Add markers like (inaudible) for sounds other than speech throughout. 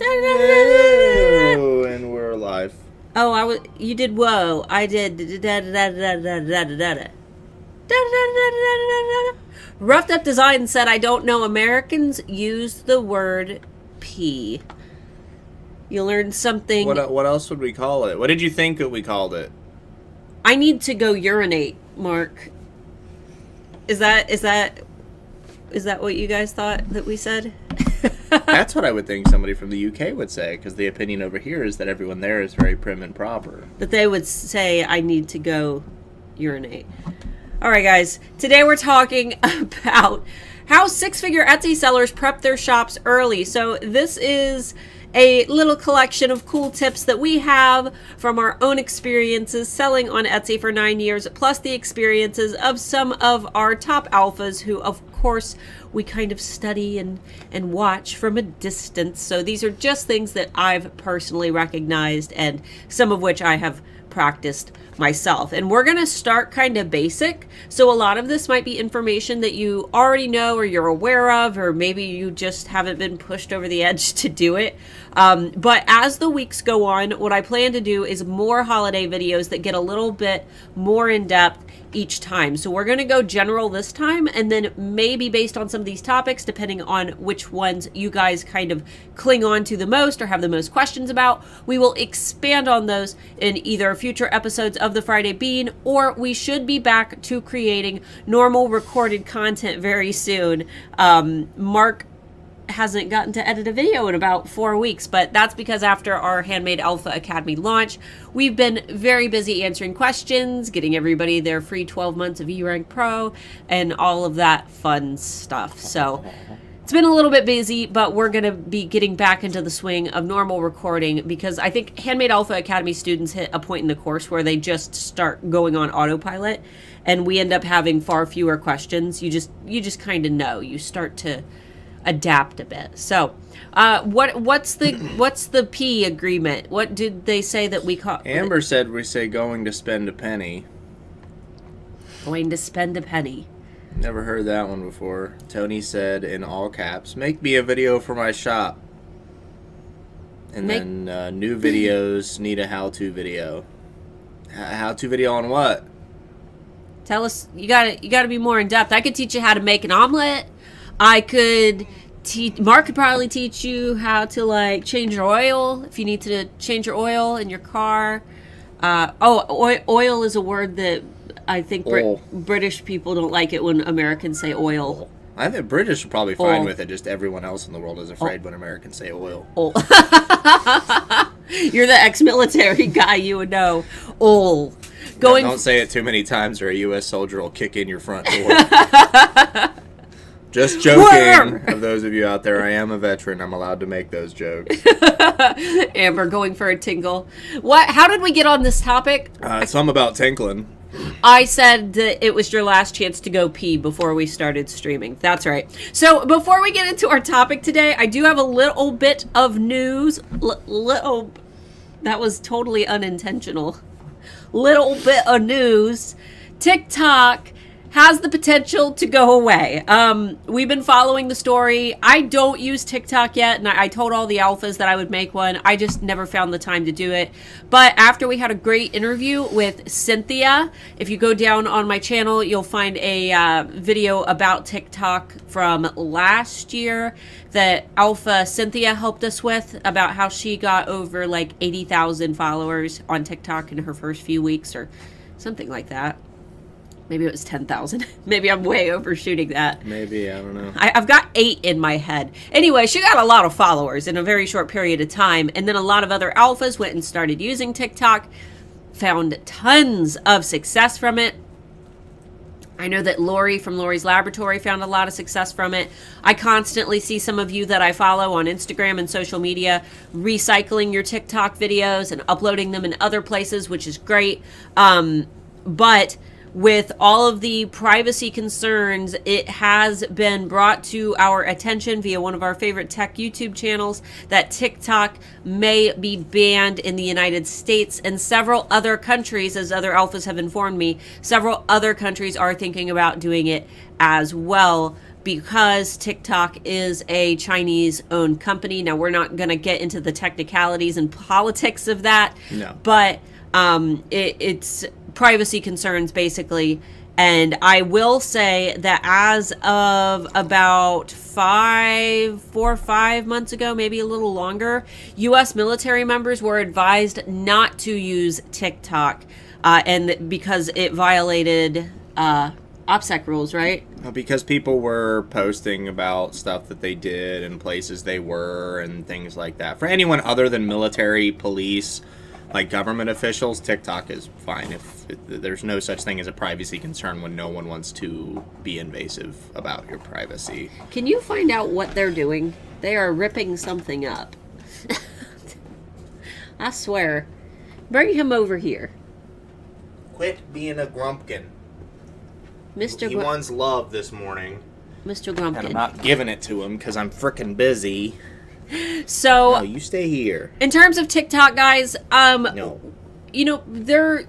Oh, and we're alive. Oh, I was. You did whoa. I did da da da da da da da da da. Roughed Up Design said, I don't know. Americans use the word pee. You learned something. What what else would we call it? What did you think that we called it? I need to go urinate, Mark. Is that is that is that what you guys thought that we said? That's what I would think somebody from the UK would say, because the opinion over here is that everyone there is very prim and proper. that they would say I need to go urinate. All right, guys. Today we're talking (laughs) about how six-figure Etsy sellers prep their shops early. So this is a little collection of cool tips that we have from our own experiences selling on Etsy for nine years, plus the experiences of some of our top alphas who, of course, we kind of study and, and watch from a distance. So these are just things that I've personally recognized and some of which I have practiced myself. And we're going to start kind of basic. So a lot of this might be information that you already know or you're aware of, or maybe you just haven't been pushed over the (laughs) edge to do it. Um, but as the weeks go on, what I plan to do is more holiday videos that get a little bit more in depth each time. So we're going to go general this time and then maybe based on some of these topics, depending on which ones you guys kind of cling on to the most or have the most questions about, we will expand on those in either future episodes of the Friday Bean or we should be back to creating normal recorded content very soon. Um, Mark hasn't gotten to edit a video in about four weeks, but that's because after our Handmade Alpha Academy launch, we've been very busy answering questions, getting everybody their free 12 months of eRank Pro, and all of that fun stuff. So it's been a little bit busy, but we're going to be getting back into the swing of normal recording because I think Handmade Alpha Academy students hit a point in the course where they just start going on autopilot and we end up having far fewer questions. You just you just kind of know. You start to adapt a bit. So, uh, what what's the (clears throat) what's the P agreement? What did they say that we call Amber said we say going to spend a penny. going to spend a penny? Never heard that one before. Tony said in all caps, "Make me a video for my shop." And Make- then uh, new videos (clears throat) need a how-to video. How-to video on what? Tell us you got to you got to be more in depth. I could teach you how to make an omelet. I could teach Mark could probably teach you how to like change your oil if you need to change your oil in your car. Uh, oh, oil, oil is a word that I think Brit- British people don't like it when Americans say oil. I think British are probably fine Oil. with it. Just everyone else in the world is afraid when Americans say oil. Oil. (laughs) You're the ex-military guy. You would know. Oil. Going Don't say it too many times, or a U.S. soldier will kick in your front door. (laughs) Just (laughs) joking. Of those of you out there, I am a veteran. I'm allowed to make those jokes. (laughs) Amber going for a tingle. What? How did we get on this topic? Uh, some about tinkling. I said that it was your last chance to go pee before we started streaming. That's right. So before we get into our topic today, I do have a little bit of news. L- little. That was totally unintentional. Little bit of news. TikTok has the potential to go away. Um, we've been following the story. I don't use TikTok yet, and I, I told all the alphas that I would make one. I just never found the time to do it. But after we had a great interview with Cynthia, if you go down on my channel, you'll find a uh, video about TikTok from last year that Alpha Cynthia helped us with about how she got over like 80,000 followers on TikTok in her first few weeks or something like that. Maybe it was 10,000. (laughs) Maybe I'm way overshooting that. Maybe I don't know. I, I've got eight in my head. Anyway, she got a lot of followers in a very short period of time. And then a lot of other alphas went and started using TikTok, found tons of success from it. I know that Lori from Lori's Laboratory found a lot of success from it. I constantly see some of you that I follow on Instagram and social media recycling your TikTok videos and uploading them in other places, which is great. Um, but with all of the privacy concerns, it has been brought to our attention via one of our favorite tech YouTube channels that TikTok may be banned in the United States and several other countries, as other alphas have informed me, several other countries are thinking about doing it as well. because TikTok is a Chinese owned company. Now, we're not going to get into the technicalities and (laughs) politics of that, No. but um, it, it's privacy concerns basically. And I will say that as of about five, four or five months ago, maybe a little longer, U.S. military members were advised not to use TikTok, uh, and because it violated uh, OPSEC rules, right? Uh, Because people were posting about stuff that they did and places they were and things like that. For anyone other than military, police, like government officials, TikTok is fine. If, if there's no such thing as a privacy concern when no one wants to be invasive about your privacy. Can you find out what they're doing? They are ripping something up. (laughs) I swear. Bring him over here. Quit being a grumpkin. Mr. He Gru- wants love this morning, Mr. and I'm not giving it to him because I'm freaking busy. So, No, you stay here. in terms of TikTok, guys, um, No. you know, they're.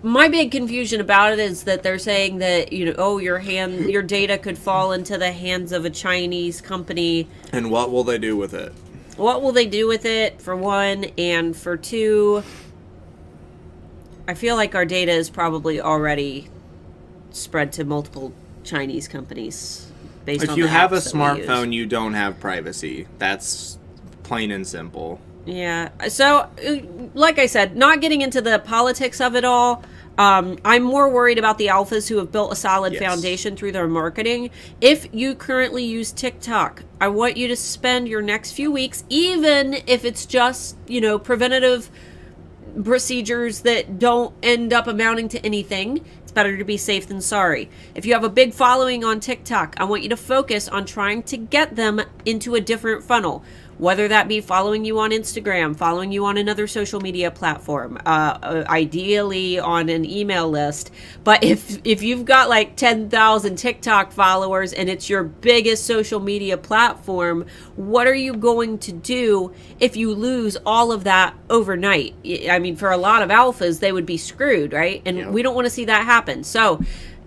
My big confusion about it is that they're saying that you know, oh, your hand, your data could fall into the hands of a Chinese company. And what will they do with it? What will they do with it? For one, and for two, I feel like our data is probably already spread to multiple Chinese companies. Based If on you have a smartphone, you don't have privacy. That's plain and simple. Yeah. So, uh, like I said, not getting into the politics of it all. Um, I'm more worried about the alphas who have built a solid Yes. foundation through their marketing. If you currently use TikTok, I want you to spend your next few weeks, even if it's just, you know, preventative procedures that don't end up amounting to anything. It's better to be safe than sorry. If you have a big following on TikTok, I want you to focus on trying to get them into a different funnel. Whether that be following you on Instagram, following you on another social media platform, uh, uh, ideally on an email list. But if if you've got like ten thousand TikTok followers and it's your biggest social media platform, what are you going to do if you lose all of that overnight? I mean, for a lot of alphas, they would be screwed, right? And Yep. we don't want to see that happen. So,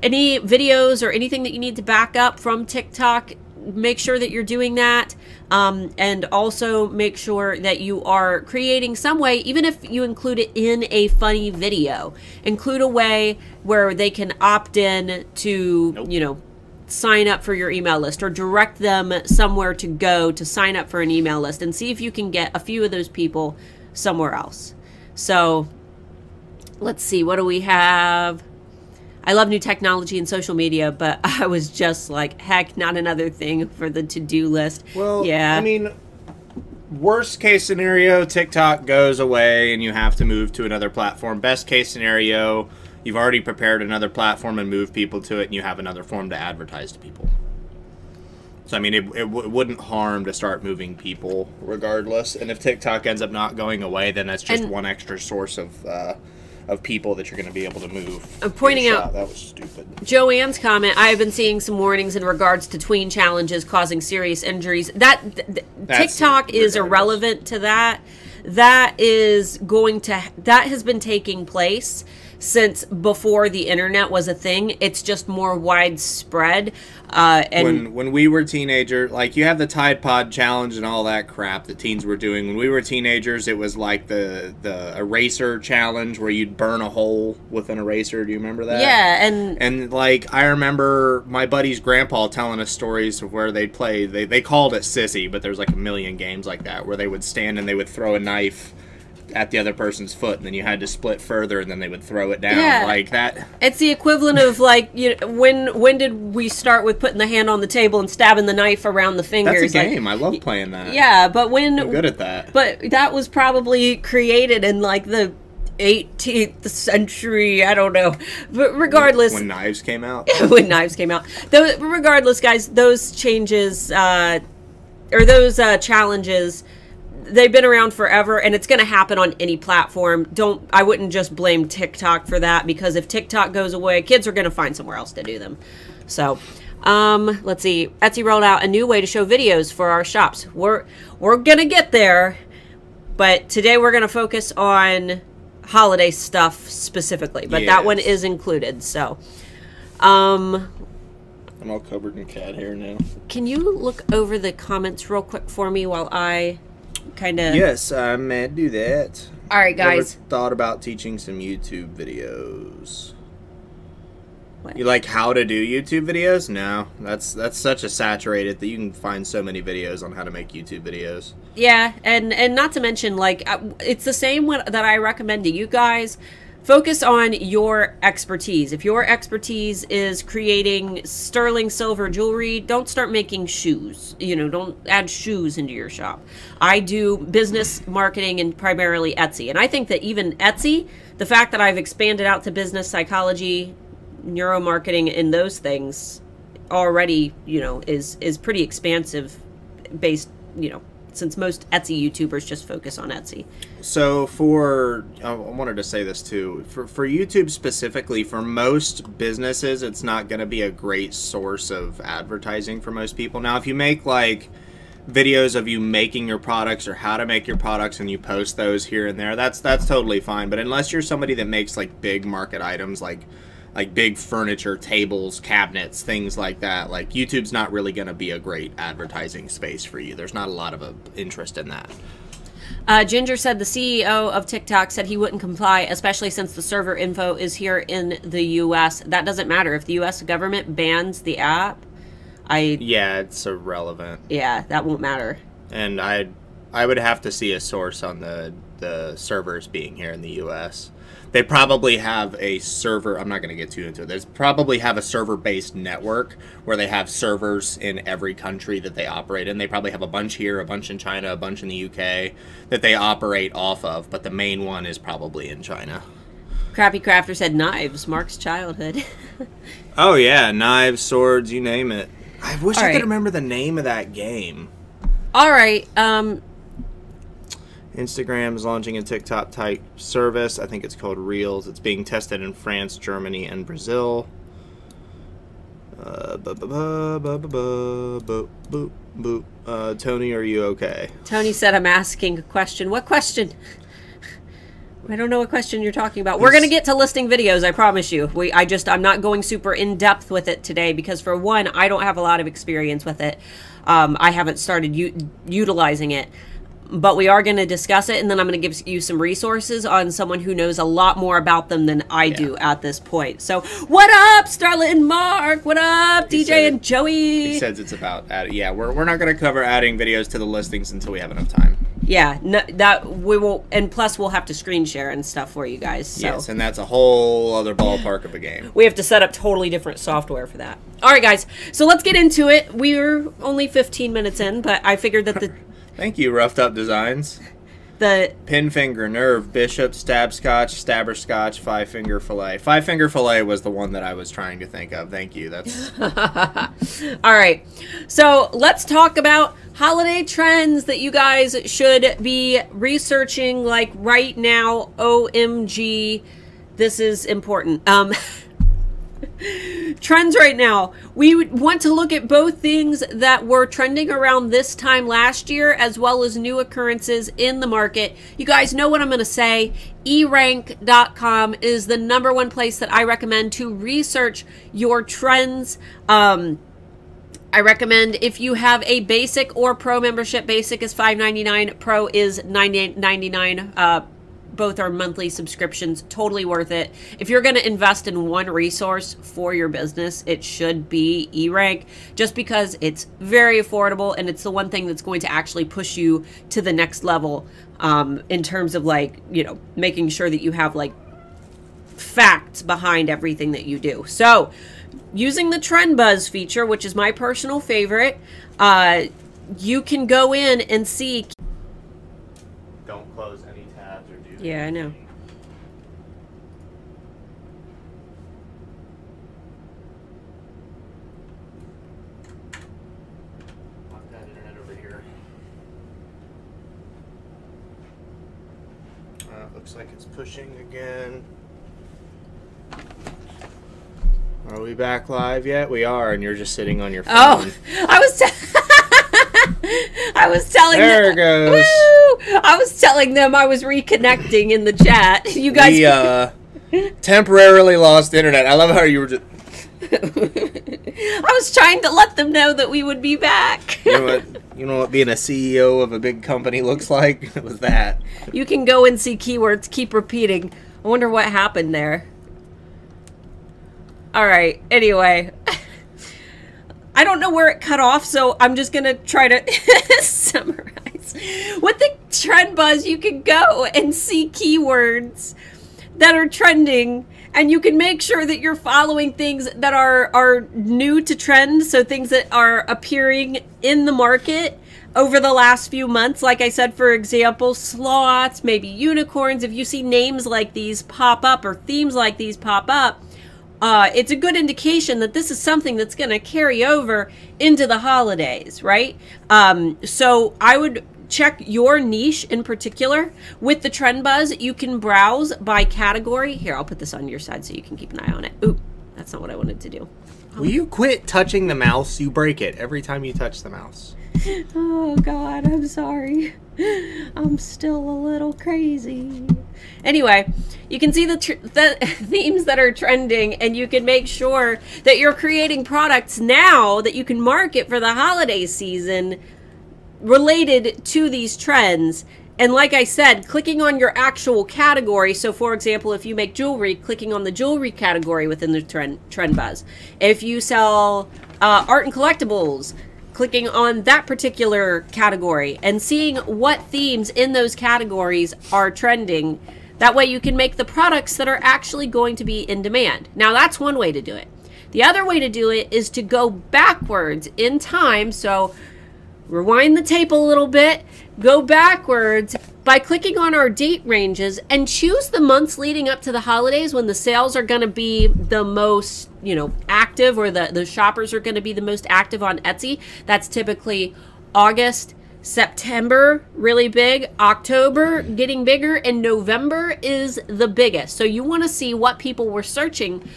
any videos or anything that you need to back up from TikTok, make sure that you're doing that. Um, and also make sure that you are creating some way, even if you include it in a funny video, include a way where they can opt in to, Nope. you know, sign up for your email list or direct them somewhere to go to sign up for an email list and see if you can get a few of those people somewhere else. So let's see, what do we have? I love new technology and social media, but (laughs) I was just like, heck, not another thing for the to do list. Well, yeah. I mean, worst case scenario, TikTok goes away and you have to move to another platform. Best case scenario, you've already prepared another platform and moved people to it, and you have another form to advertise to people. So I mean, it, it, w- it wouldn't harm to start moving people regardless. And if TikTok ends up not going away, then that's just And- one extra source of uh, of people that you're going to be able to move. I'm pointing out- that was stupid. Joanne's comment, I have been seeing some warnings in regards to tween challenges causing serious injuries. That th- th- TikTok is regardless. irrelevant to that. That is going to that has been taking place since before the internet was a thing. It's just more widespread. Uh, and when when we were teenager, like you have the Tide Pod challenge and all that crap that teens were doing. When we were teenagers, it was like the the eraser challenge where you'd burn a hole with an eraser. Do you remember that? yeah, and And like I remember my buddy's grandpa telling us stories of where they'd play. They they called it sissy, but there's like a million games like that where they would stand and they would throw a knife at the other person's foot, and then you had to split further, and then they would throw it down Yeah. like that. It's the equivalent of like you know, when when did we start with putting the hand on the table and stabbing the knife around the fingers? That's a Like, game. I love playing that. yeah, but when I'm good at that. but that was probably created in like the 18th century. I don't know, but regardless, when knives came out. (laughs) when knives came out. Though, regardless, guys, those changes uh, or those uh, challenges, they've been around forever, and it's going to happen on any platform. Don't I wouldn't just blame TikTok for that because if TikTok goes away, kids are going to find somewhere else to do them. So. Um, let's see. Etsy rolled out a new way to show videos for our shops. We're we're gonna get there, but today we're gonna focus on holiday stuff specifically. But that one is included. So, um, I'm all covered in cat hair now. Can you look over the comments real quick for me while I kind of. Yes, I may do that. All right, Ever guys. thought about teaching some YouTube videos? What? You like how to do YouTube videos? No, that's that's such a saturated that you can find so many videos on how to make YouTube videos. Yeah, and and not to mention like uh, it's the same one that I recommend to you guys. Focus on your expertise. If your expertise is creating sterling silver jewelry, don't start making shoes. You know, don't add shoes into your shop. I do business marketing and primarily Etsy. And I think that even Etsy, the fact that I've expanded out to business psychology, neuromarketing and those things already, you know, is is pretty expansive based, you know, since most Etsy YouTubers just focus on Etsy. So for I wanted to say this too. For for YouTube specifically, for most businesses, it's not going to be a great source of advertising for most people. Now, if you make like videos of you making your products or how to make your products and you post those here and there, that's that's totally fine. But unless you're somebody that makes like big market items like like big furniture, tables, cabinets, things like that, like YouTube's not really going to be a great advertising space for you. There's not a lot of a interest in that. Uh, Ginger said the CEO of TikTok said he wouldn't comply, especially since the server info is here in the U.S. That doesn't matter if the U.S. government bans the app. I Yeah, it's irrelevant. yeah, that won't matter. and I I would have to see a source on the the servers being here in the U.S. They probably have a server. I'm not going to get too into it. They probably have a server-based network where they have servers in every country that they operate in. They probably have a bunch here, a bunch in China, a bunch in the UK that they operate off of. But the main one is probably in China. Crappy Crafter said knives, Mark's childhood. (laughs) Oh yeah, knives, swords, you name it. I wish All I right. could remember the name of that game. All right, um, Instagram is launching a TikTok type service. I think it's called Reels. It's being tested in France, Germany, and Brazil. Tony, are you okay? Tony said, I'm asking a question. What question? I don't know what question you're talking about. We're going to get to listing videos, I promise you. We, I just, I'm not going super in depth with it today because, for one, I don't have a lot of experience with it. Um, I haven't started u- utilizing it but we are gonna discuss it, and then I'm gonna give you some resources on someone who knows a lot more about them than I do at this point. So, what up, Starlet and Mark? What up, He DJ and it- Joey? He says it's about add, yeah. We're, we're not going to cover adding videos to the listings until we have enough time. Yeah, no, that we will, and plus we'll have to screen share and stuff for you guys. So Yes, and that's a whole other ballpark of a game. we have to set up totally different software for that. All right, guys. So let's get into it. We're only 15 minutes in, but I figured that the Thank you, Roughed Up Designs. (laughs) the Pin finger, nerve, bishop, stab scotch, stabber scotch, five finger fillet. Five finger fillet was the one that I was trying to think of. Thank you. That's (laughs) All right. So let's talk about holiday trends that you guys should be researching like right now. OMG. This is important. Um (laughs) trends right now. We want to look at both things that were trending around this time last year as well as new occurrences in the market. You guys know what I'm going to say. erank.com is the number one place that I recommend to research your trends. Um I recommend if you have a basic or pro membership. Basic is $5.99, pro is $9.99. Uh, both are monthly subscriptions, totally worth it. If you're going to invest in one resource for your business, it should be E-Rank just because it's very affordable and it's the one thing that's going to actually push you to the next level um, in terms of like, you know, making sure that you have like facts behind everything that you do. So, using the Trend Buzz feature, which is my personal favorite, uh, you can go in and see. don't close any tabs or do. Yeah, I know. Lock that internet over here. Uh, looks like it's pushing again. Are we back live yet? We are, and you're just sitting on your phone. Oh, (laughs) I was. (laughs) I was telling There them. it goes. Woo! I was telling them I was reconnecting in the chat. (laughs) You guys. we uh, temporarily lost internet. I love how you were just. I was trying to let them know that we would be back. You know what? You know what being a CEO of a big company looks like? (laughs) It was that. You can go and see keywords. Keep repeating. I wonder what happened there. All right. Anyway, (laughs) I don't know where it cut off, so I'm just gonna try to (laughs) summarize. With the trend buzz, you can go and see keywords that are trending and you can make sure that you're following things that are are new to trend so things that are appearing in the market over the last few months like i said for example sloths maybe unicorns if you see names like these pop up or themes like these pop up uh, it's a good indication that this is something that's going to carry over into the holidays, right? Um, so I would check your niche in particular. With the Trend Buzz, you can browse by category. Here, I'll put this on your side so you can keep an eye on it. Ooh, that's not what I wanted to do. Will you quit touching the mouse? You break it every time you touch the mouse. Oh, God, I'm sorry. I'm still a little crazy. Anyway, you can see the, the (laughs) themes that are trending, and you can make sure that you're creating products now that you can market for the holiday season related to these trends. And like I said, clicking on your actual category. So, for example, if you make jewelry, clicking on the jewelry category within the trend trend buzz. If you sell uh, art and collectibles, clicking on that particular category and seeing what themes in those categories are trending. That way, you can make the products that are actually going to be in demand. Now, that's one way to do it. The other way to do it is to go backwards in time. So, rewind the tape a little bit, go backwards by clicking on our date ranges and choose the months leading up to the holidays when the sales are going to be the most, you know, active or the, the shoppers are going to be the most active on Etsy. That's typically August, September, really big, October getting bigger, and November is the biggest. So you want to see what people were searching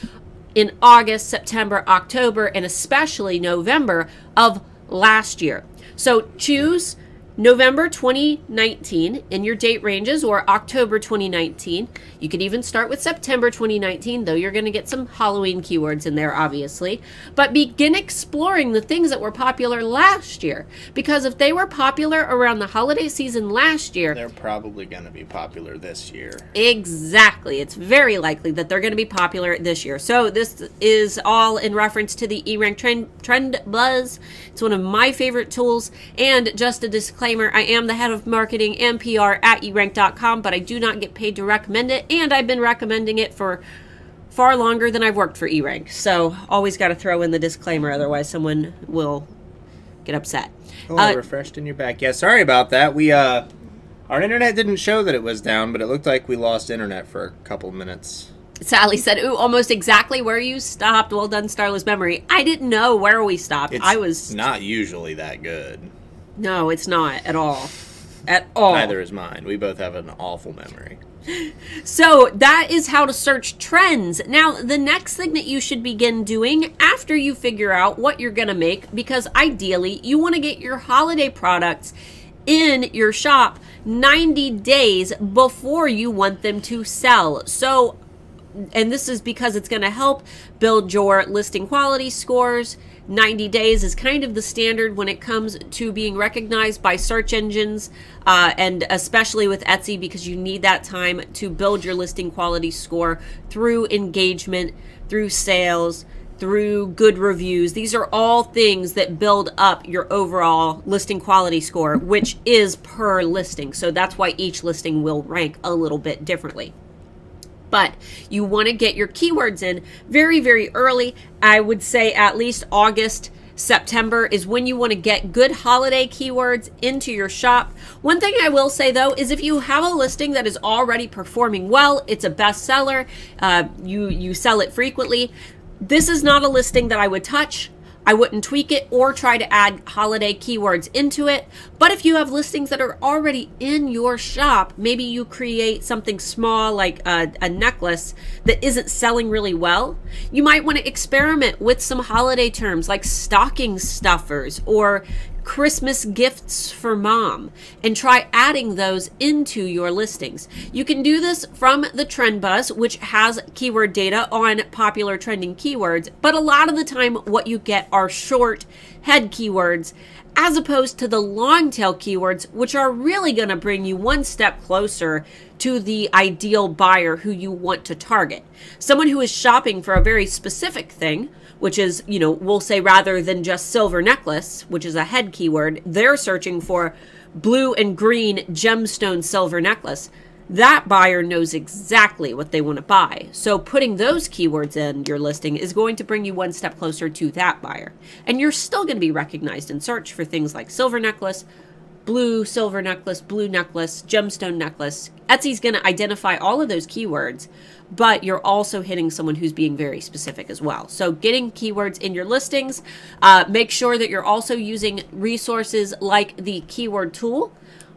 in August, September, October, and especially November of last year. So choose November 2019 in your date ranges or October 2019. You could even start with September 2019, though you're going to get some Halloween keywords in there, obviously. But begin exploring the things that were popular last year. Because if they were popular around the holiday season last year, They're probably going to be popular this year. Exactly. It's very likely that they're going to be popular this year. So this is all in reference to the eRank Trend, Trend Buzz. It's one of my favorite tools. And just a disclaimer, I am the head of marketing and PR at erank.com, but I do not get paid to recommend it. And I've been recommending it for far longer than I've worked for eRank. So always got to throw in the disclaimer, otherwise someone will get upset. Oh, Uh, refreshed in your back. Yeah, sorry about that. We uh our internet didn't show that it was down, but it looked like we lost internet for a couple minutes. Sally said, "Ooh, almost exactly where you stopped. Well done, Starla's Memory. I didn't know where we stopped. It's I was not usually that good. No, it's not at all, at all. Neither is mine. We both have an awful memory. (laughs) So that is how to search trends. Now, the next thing that you should begin doing after you figure out what you're going to make, because ideally you want to get your holiday products in your shop 90 days before you want them to sell. So, and this is because it's going to help build your listing quality scores. 90 days is kind of the standard when it comes to being recognized by search engines, uh, and especially with Etsy because you need that time to build your listing quality score through engagement, through sales, through good reviews. These are all things that build up your overall listing quality score, which is per listing. So that's why each listing will rank a little bit differently but you want to get your keywords in very, very early. I would say at least August. September is when you want to get good holiday keywords into your shop. One thing I will say though is if you have a listing that is already performing well, it's a bestseller, uh, you you sell it frequently. This is not a listing that I would touch. I wouldn't tweak it or try to add holiday keywords into it. But if you have listings that are already in your shop, maybe you create something small like a, a, necklace that isn't selling really well, you might want to experiment with some holiday terms like stocking stuffers or Christmas gifts for mom and try adding those into your listings. You can do this from the Trend Buzz, which has keyword data on popular trending keywords, but a lot of the time, what you get are short head keywords as opposed to the long tail keywords, which are really going to bring you one step closer to the ideal buyer who you want to target. Someone who is shopping for a very specific thing, which is, you know, we'll say rather than just silver necklace, which is a head keyword, they're searching for blue and green gemstone silver necklace that buyer knows exactly what they want to buy. So putting those keywords in your listing is going to bring you one step closer to that buyer. And you're still going to be recognized in search for things like silver necklace, blue silver necklace, blue necklace, gemstone necklace. Etsy's going to identify all of those keywords, but you're also hitting someone who's being very specific as well. So getting keywords in your listings, uh, make sure that you're also using resources like the keyword tool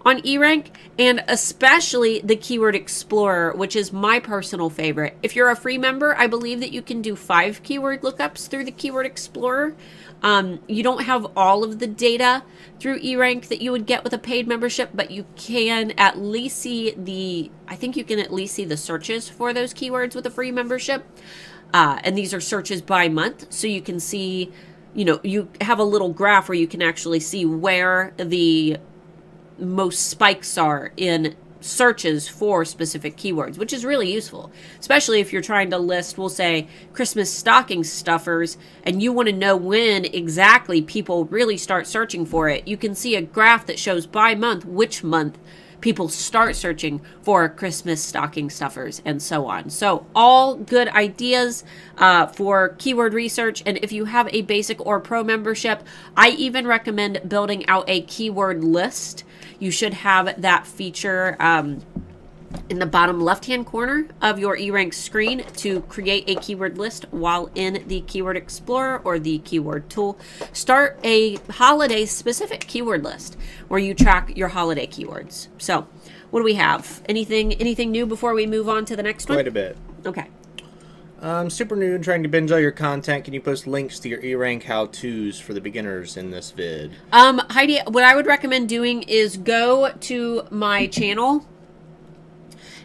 on eRank, and especially the Keyword Explorer, which is my personal favorite. If you're a free member, I believe that you can do five keyword lookups through the Keyword Explorer. Um, you don't have all of the data through eRank that you would get with a paid membership, but you can at least see the, I think you can at least see the searches for those keywords with a free membership. Uh, and these are searches by month, so you can see, you know, you have a little graph where you can actually see where the most spikes are in searches for specific keywords, which is really useful, especially if you're trying to list, we'll say, Christmas stocking stuffers, and you want to know when exactly people really start searching for it. You can see a graph that shows by month which month people start searching for Christmas stocking stuffers and so on. So, all good ideas uh, for keyword research. And if you have a basic or pro membership, I even recommend building out a keyword list you should have that feature um, in the bottom left hand corner of your eRank screen to create a keyword list while in the Keyword Explorer or the keyword tool. Start a holiday specific keyword list where you track your holiday keywords. So, what do we have? Anything anything new before we move on to the next one? Quite a bit. Okay. Um, super new and trying to binge all your content. Can you post links to your E-rank how-tos for the beginners in this vid? Um, Heidi, what I would recommend doing is go to my channel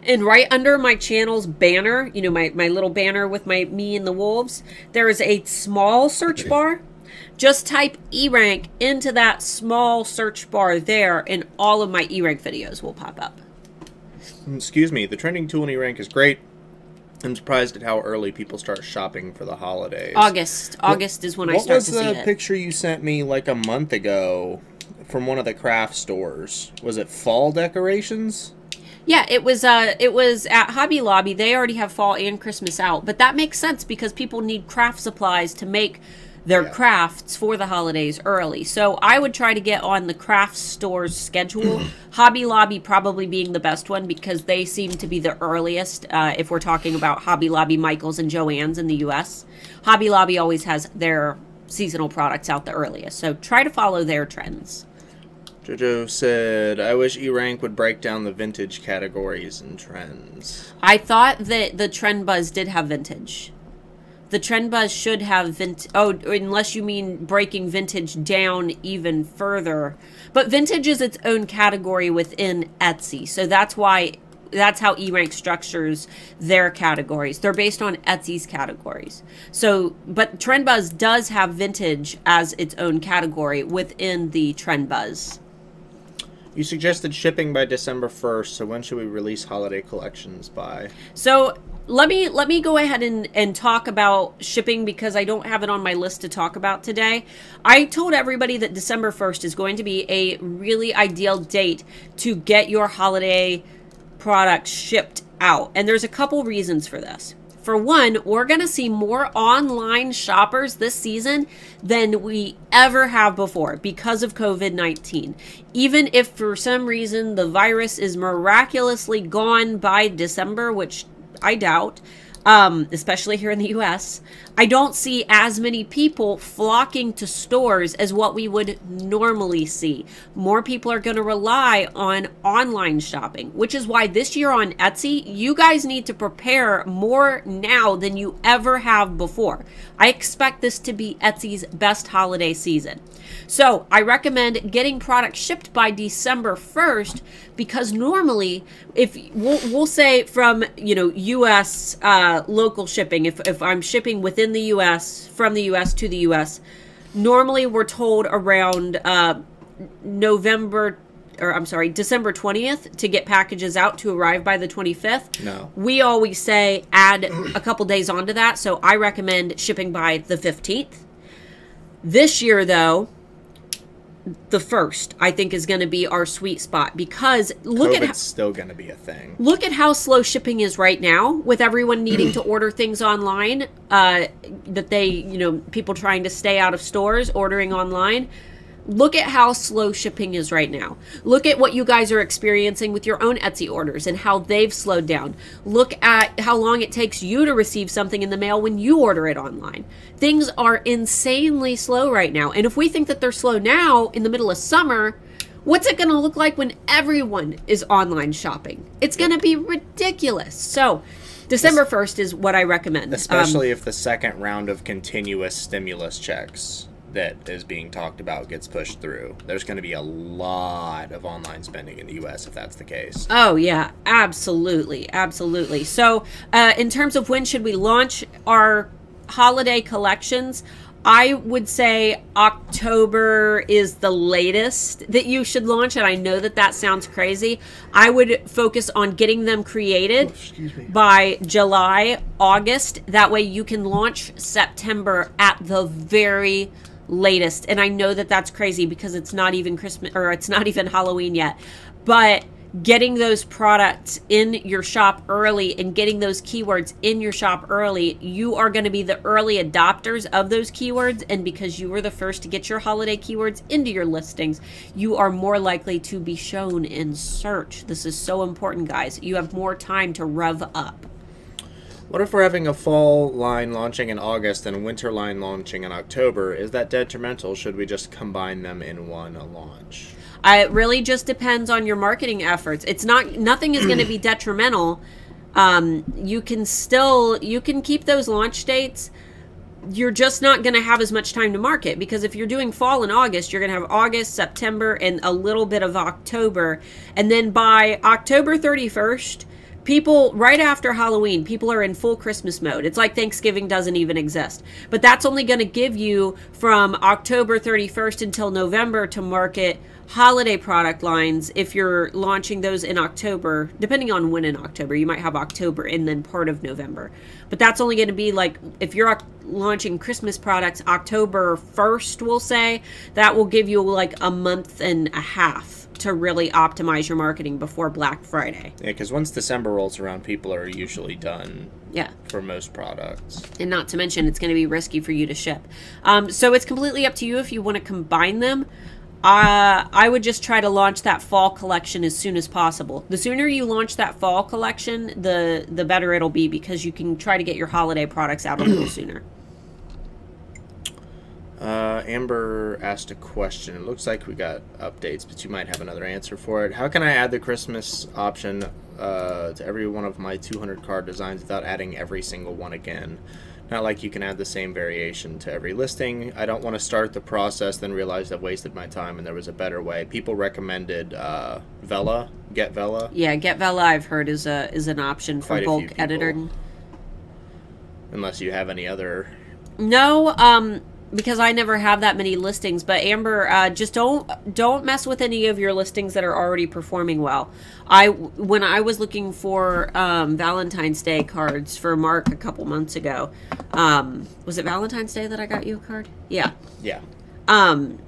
and right under my channel's banner, you know, my, my little banner with my me and the wolves, there is a small search bar. Just type E-rank into that small search bar there and all of my E-rank videos will pop up. Excuse me, the trending tool in E-rank is great. I'm surprised at how early people start shopping for the holidays. August. August is when I start to see it. What was the picture you sent me like a month ago from one of the craft stores? Was it fall decorations? Yeah, it was uh it was at Hobby Lobby. They already have fall and Christmas out, but that makes sense because people need craft supplies to make their yeah. crafts for the holidays early. So I would try to get on the craft store's schedule. (clears throat) Hobby Lobby probably being the best one because they seem to be the earliest. Uh, if we're talking about Hobby Lobby, Michaels, and Joann's in the U.S., Hobby Lobby always has their seasonal products out the earliest. So try to follow their trends. Jojo said, I wish E Rank would break down the vintage categories and trends. I thought that the Trend Buzz did have vintage the trend buzz should have vintage. Oh, unless you mean breaking vintage down even further. But vintage is its own category within Etsy. So that's why that's how eRank structures their categories. They're based on Etsy's categories. So, but TrendBuzz does have vintage as its own category within the TrendBuzz. You suggested shipping by December 1st, so when should we release holiday collections by? So, let me let me go ahead and, and talk about shipping because I don't have it on my list to talk about today. I told everybody that December 1st is going to be a really ideal date to get your holiday products shipped out. And there's a couple reasons for this. For one, we're going to see more online shoppers this season than we ever have before because of COVID 19. Even if for some reason the virus is miraculously gone by December, which I doubt, um, especially here in the US. I don't see as many people flocking to stores as what we would normally see. More people are going to rely on online shopping, which is why this year on Etsy, you guys need to prepare more now than you ever have before. I expect this to be Etsy's best holiday season. So I recommend getting products shipped by December 1st because normally if we'll, we'll say from you know US uh, local shipping if, if I'm shipping within the US from the US to the US normally we're told around uh, November or I'm sorry, December 20th to get packages out to arrive by the 25th. No. We always say add a couple days onto that, so I recommend shipping by the 15th. This year though, the first I think is going to be our sweet spot because look COVID's at how, still going to be a thing. look at how slow shipping is right now with everyone needing to order things online uh, that they you know people trying to stay out of stores ordering online look at how slow shipping is right now look at what you guys are experiencing with your own etsy orders and how they've slowed down look at how long it takes you to receive something in the mail when you order it online things are insanely slow right now and if we think that they're slow now in the middle of summer What's it going to look like when everyone is online shopping? It's going to be ridiculous. So, December 1st is what I recommend. Um, Especially if the second round of continuous stimulus checks that is being talked about gets pushed through. There's going to be a lot of online spending in the US if that's the case. Oh yeah, absolutely, absolutely. So, uh, in terms of when should we launch our holiday collections, I would say October is the latest that you should launch, and I know that that sounds crazy. I would focus on getting them created by July, August. That way, you can launch September at the very latest. And I know that that's crazy because it's not even Christmas or it's not even Halloween yet, but getting those products in your shop early and getting those keywords in your shop early, you are going to be the early adopters of those keywords. And because you were the first to get your holiday keywords into your listings, you are more likely to be shown in search. This is so important, guys. You have more time to rev up. What if we're having a fall line launching in August and a winter line launching in October? Is that detrimental? Should we just combine them in one launch? Uh, it really just depends on your marketing efforts. It's not nothing is going to be (clears throat) detrimental. Um, you can still you can keep those launch dates. You're just not going to have as much time to market because if you're doing fall in August, you're going to have August, September, and a little bit of October, and then by October 31st, people right after halloween people are in full christmas mode. It's like thanksgiving doesn't even exist. But that's only going to give you from october 31st until november to market holiday product lines if you're launching those in october depending on when in october. You might have october and then part of november. But that's only going to be like if you're launching christmas products october 1st we'll say that will give you like a month and a half to really optimize your marketing before Black Friday. Yeah, because once December rolls around, people are usually done Yeah. for most products. And not to mention, it's going to be risky for you to ship. Um, so it's completely up to you if you want to combine them. Uh, I would just try to launch that fall collection as soon as possible. The sooner you launch that fall collection, the the better it'll be because you can try to get your holiday products out a little (clears throat) sooner. Uh, Amber asked a question. It looks like we got updates, but you might have another answer for it. How can I add the Christmas option uh, to every one of my 200 card designs without adding every single one again? Not like you can add the same variation to every listing. I don't want to start the process, then realize I've wasted my time and there was a better way. People recommended uh, Vela, Get Vela. Yeah, Get Vela I've heard is a is an option for bulk editing. Unless you have any other. No, um, because I never have that many listings. But Amber, uh, just don't don't mess with any of your listings that are already performing well. I when I was looking for um, Valentine's Day cards for Mark a couple months ago, um, was it Valentine's Day that I got you a card? Yeah. Yeah. Um,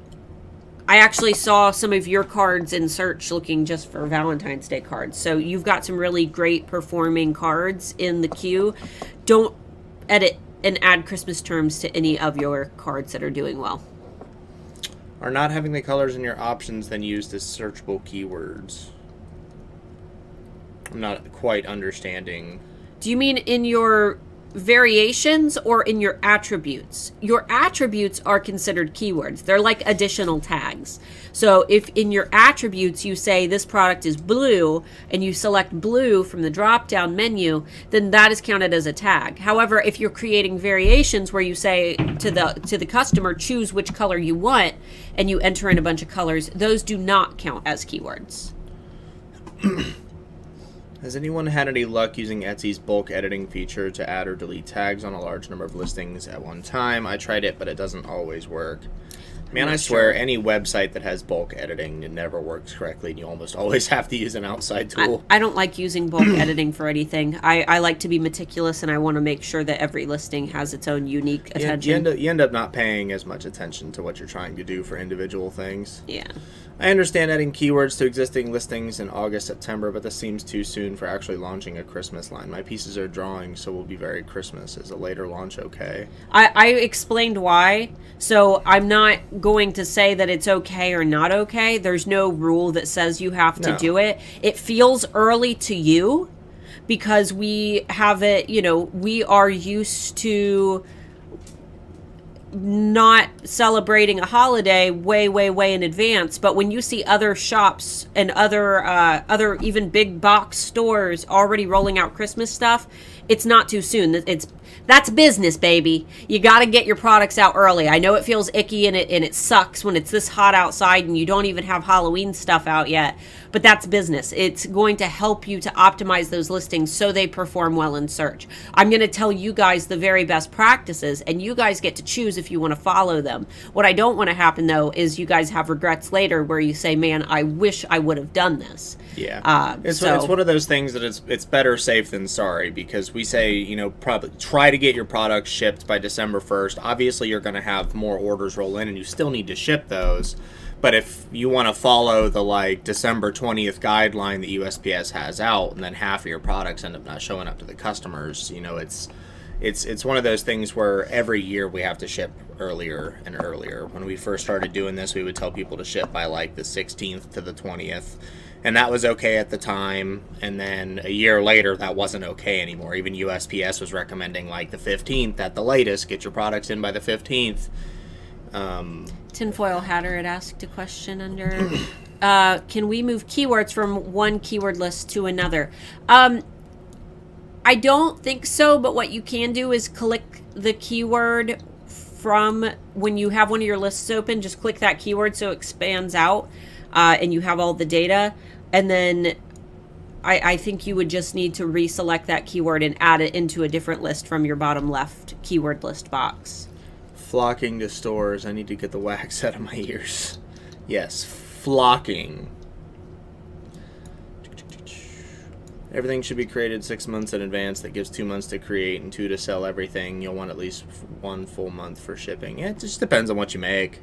I actually saw some of your cards in search looking just for Valentine's Day cards. So you've got some really great performing cards in the queue. Don't edit and add Christmas terms to any of your cards that are doing well. Are not having the colors in your options then used as searchable keywords? I'm not quite understanding. Do you mean in your variations or in your attributes. Your attributes are considered keywords. They're like additional tags. So if in your attributes you say this product is blue and you select blue from the drop down menu, then that is counted as a tag. However, if you're creating variations where you say to the to the customer choose which color you want and you enter in a bunch of colors, those do not count as keywords. (clears throat) Has anyone had any luck using Etsy's bulk editing feature to add or delete tags on a large number of listings at one time? I tried it, but it doesn't always work. Man, I swear, sure. any website that has bulk editing, it never works correctly, and you almost (laughs) always have to use an outside tool. I, I don't like using bulk (clears throat) editing for anything. I, I like to be meticulous and I want to make sure that every listing has its own unique You, attention. you, end up, you end up not paying as much attention to what you're trying to do for individual things. yeah. I understand adding keywords to existing listings in August, September, but this seems too soon for actually launching a Christmas line. My pieces are drawings, so we'll be very Christmas. Is a later launch okay? I, I explained why. So I'm not going to say that it's okay or not okay. There's no rule that says you have to No. do it. It feels early to you because we have it, you know, we are used to not celebrating a holiday way way way in advance but when you see other shops and other uh, other even big box stores already rolling out christmas stuff it's not too soon. It's that's business baby. You got to get your products out early. I know it feels icky and it and it sucks when it's this hot outside and you don't even have halloween stuff out yet but that's business it's going to help you to optimize those listings so they perform well in search i'm going to tell you guys the very best practices and you guys get to choose if you want to follow them what i don't want to happen though is you guys have regrets later where you say man i wish i would have done this Yeah, Uh, it's so- it's one of those things that it's it's better safe than sorry because we say you know probably try to get your product shipped by December first. Obviously, you're going to have more orders roll in, and you still need to ship those. But if you want to follow the like December twentieth guideline that USPS has out, and then half of your products end up not showing up to the customers, you know it's it's it's one of those things where every year we have to ship earlier and earlier. When we first started doing this, we would tell people to ship by like the 16th to the 20th, and that was okay at the time. And then a year later, that wasn't okay anymore. Even USPS was recommending like the 15th at the latest. Get your products in by the 15th. Um, Tinfoil Hatter had asked a question under (clears throat) uh, Can we move keywords from one keyword list to another? Um, I don't think so, but what you can do is click the keyword from when you have one of your lists open, just click that keyword so it expands out uh, and you have all the data. And then I, I think you would just need to reselect that keyword and add it into a different list from your bottom left keyword list box. Flocking to stores. I need to get the wax (laughs) out of my ears. Yes, flocking. Everything should be created six months in advance. That gives two months to create and two to sell everything. You'll want at least one full month for shipping. It just depends on what you make.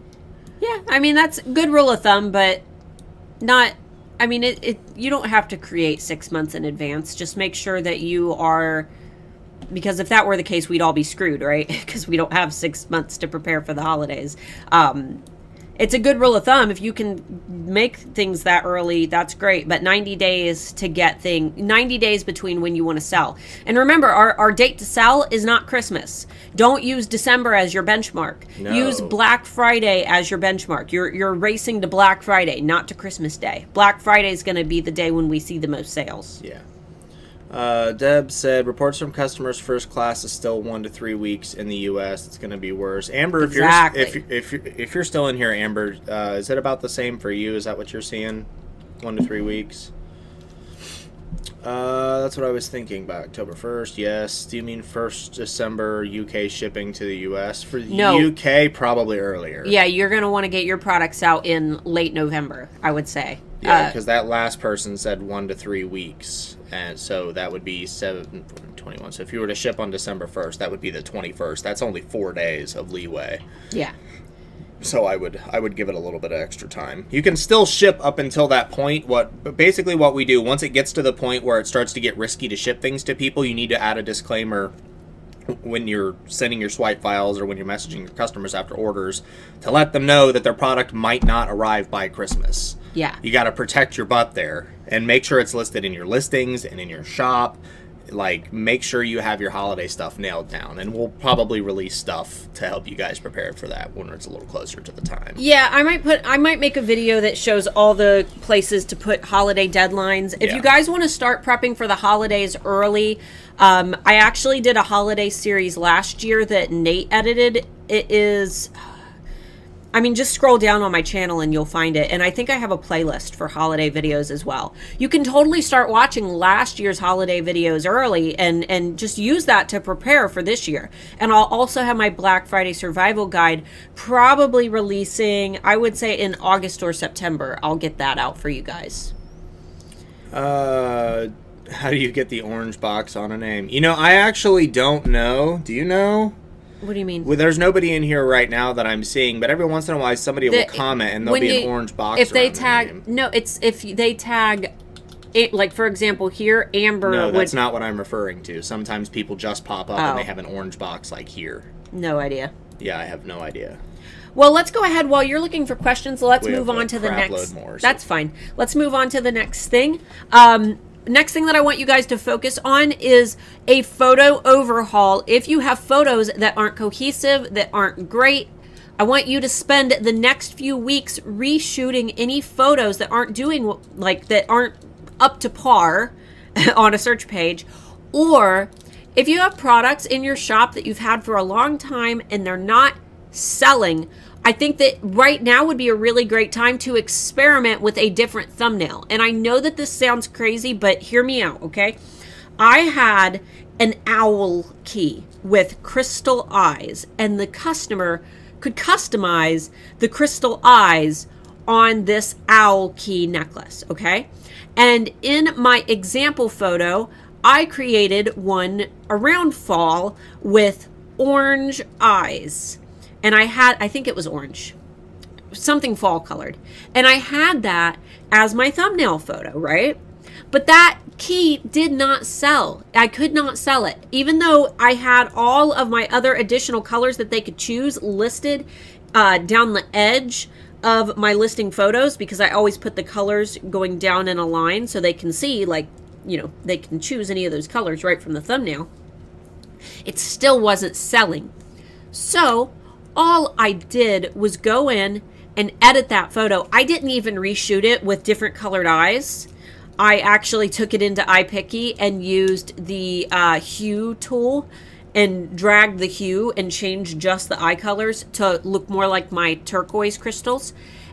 Yeah, I mean that's good rule of thumb, but not. I mean, it, it. You don't have to create six months in advance. Just make sure that you are, because if that were the case, we'd all be screwed, right? (laughs) Because we don't have six months to prepare for the holidays. Um, it's a good rule of thumb. If you can make things that early, that's great. But 90 days to get thing, 90 days between when you want to sell. And remember, our, our date to sell is not Christmas. Don't use December as your benchmark. No. Use Black Friday as your benchmark. You're you're racing to Black Friday, not to Christmas Day. Black Friday is going to be the day when we see the most sales. Yeah. Uh, Deb said reports from customers first class is still one to three weeks in the U.S. It's going to be worse. Amber, if you're if if you're, if you're still in here, Amber, uh, is it about the same for you? Is that what you're seeing? One to three weeks. Uh, that's what I was thinking by October first. Yes. Do you mean first December UK shipping to the U.S. for the No. UK? Probably earlier. Yeah, you're going to want to get your products out in late November, I would say. Yeah, Uh, because that last person said one to three weeks, and so that would be seven twenty-one. So if you were to ship on December first, that would be the twenty-first. That's only four days of leeway. yeah. So I would I would give it a little bit of extra time. You can still ship up until that point. What but basically what we do once it gets to the point where it starts to get risky to ship things to people, you need to add a disclaimer when you're sending your swipe files or when you're messaging your customers after orders to let them know that their product might not arrive by Christmas. Yeah. You got to protect your butt there and make sure it's listed in your listings and in your shop like make sure you have your holiday stuff nailed down and we'll probably release stuff to help you guys prepare for that when it's a little closer to the time Yeah, I might put I might make a video that shows all the places to put holiday deadlines. If Yeah. you guys want to start prepping for the holidays early, um, I actually did a holiday series last year that Nate edited. It is I mean, just scroll down on my channel and you'll find it. And I think I have a playlist for holiday videos as well. You can totally start watching last year's holiday videos early and, and just use that to prepare for this year. And I'll also have my Black Friday survival guide probably releasing, I would say in August or September. I'll get that out for you guys. uh how do you get the orange box on a name you know i actually don't know do you know What do you mean? well, there's nobody in here right now that i'm seeing but every once in a while somebody will comment and there'll be an orange box If they tag, no, it's if they tag, it, like for example, here Amber no would that's not what i'm referring to sometimes people just pop up and Oh. they have an orange box like here no idea. yeah i have no idea Well, let's go ahead while you're looking for questions. Let's We move on to the next. load more, so- That's fine. Let's move on to the next thing. Um, next thing that I want you guys to focus on is a photo overhaul. If you have photos that aren't cohesive, that aren't great, I want you to spend the next few weeks reshooting any photos that aren't doing like that aren't up to par (laughs) on a search page or if you have products in your shop that you've had for a long time and they're not selling, I think that right now would be a really great time to experiment with a different thumbnail. And I know that this sounds crazy, but hear me out, okay? I had an owl key with crystal eyes, and the customer could customize the crystal eyes on this owl key necklace, okay? And in my example photo, I created one around fall with orange eyes. And I had, I think it was orange, something fall colored. And I had that as my thumbnail photo, right? But that key did not sell. I could not sell it. Even though I had all of my other additional colors that they could choose listed uh, down the edge of my listing photos because I always put the colors going down in a line so they can see, like, you know, they can choose any of those colors right from the thumbnail. It still wasn't selling. So all I did was go in and edit that photo. I didn't even reshoot it with different colored eyes. I actually took it into iPiccy and used the uh, hue tool and dragged the hue and changed just the eye colors to look more like my turquoise crystals.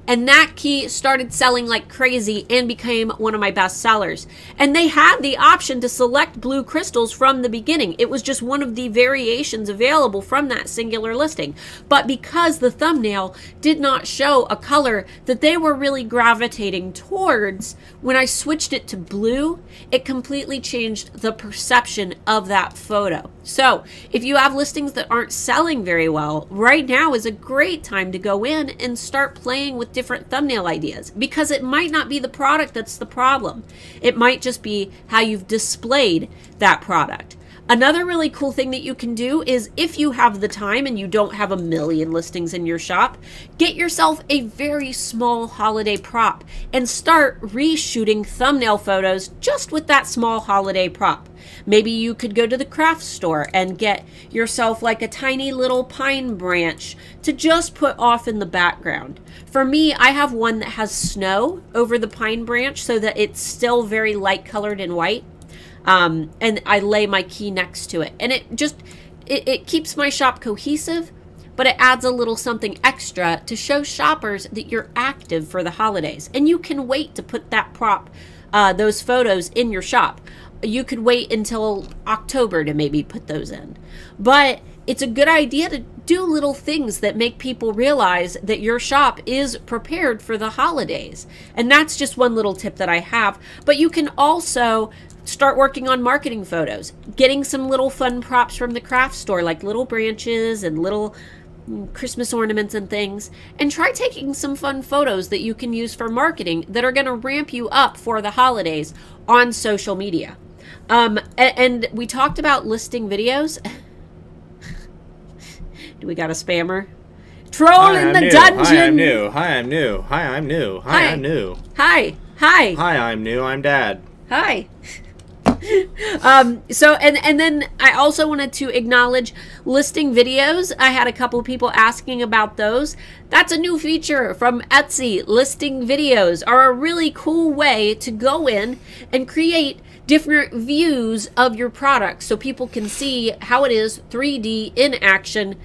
And that key started selling like crazy and became one of my best sellers. And they had the option to select blue crystals from the beginning. It was just one of the variations available from that singular listing. But because the thumbnail did not show a color that they were really gravitating towards, when I switched it to blue, it completely changed the perception of that photo. So, if you have listings that aren't selling very well, right now is a great time to go in and start playing with different thumbnail ideas because it might not be the product that's the problem. It might just be how you've displayed that product. Another really cool thing that you can do is if you have the time and you don't have a million listings in your shop, get yourself a very small holiday prop and start reshooting thumbnail photos just with that small holiday prop. Maybe you could go to the craft store and get yourself like a tiny little pine branch to just put off in the background. For me, I have one that has snow over the pine branch so that it's still very light colored and white um, and I lay my key next to it. And it just it, it keeps my shop cohesive, but it adds a little something extra to show shoppers that you're active for the holidays. And you can wait to put that prop, uh, those photos in your shop. You could wait until October to maybe put those in. But it's a good idea to do little things that make people realize that your shop is prepared for the holidays. And that's just one little tip that I have. But you can also start working on marketing photos, getting some little fun props from the craft store, like little branches and little mm, Christmas ornaments and things, and try taking some fun photos that you can use for marketing that are going to ramp you up for the holidays on social media. Um, and, we talked about listing videos. (laughs) Do we got a spammer? Troll Hi, in I'm the new. dungeon. Hi, I'm new. Hi, I'm new. Hi, I'm new. Hi, Hi. I'm new. Hi. Hi. Hi, I'm new. I'm dad. Hi. (laughs) um, so and and then I also wanted to acknowledge listing videos. I had a couple of people asking about those. That's a new feature from Etsy. Listing videos are a really cool way to go in and create different views of your product so people can see how it is 3D in action,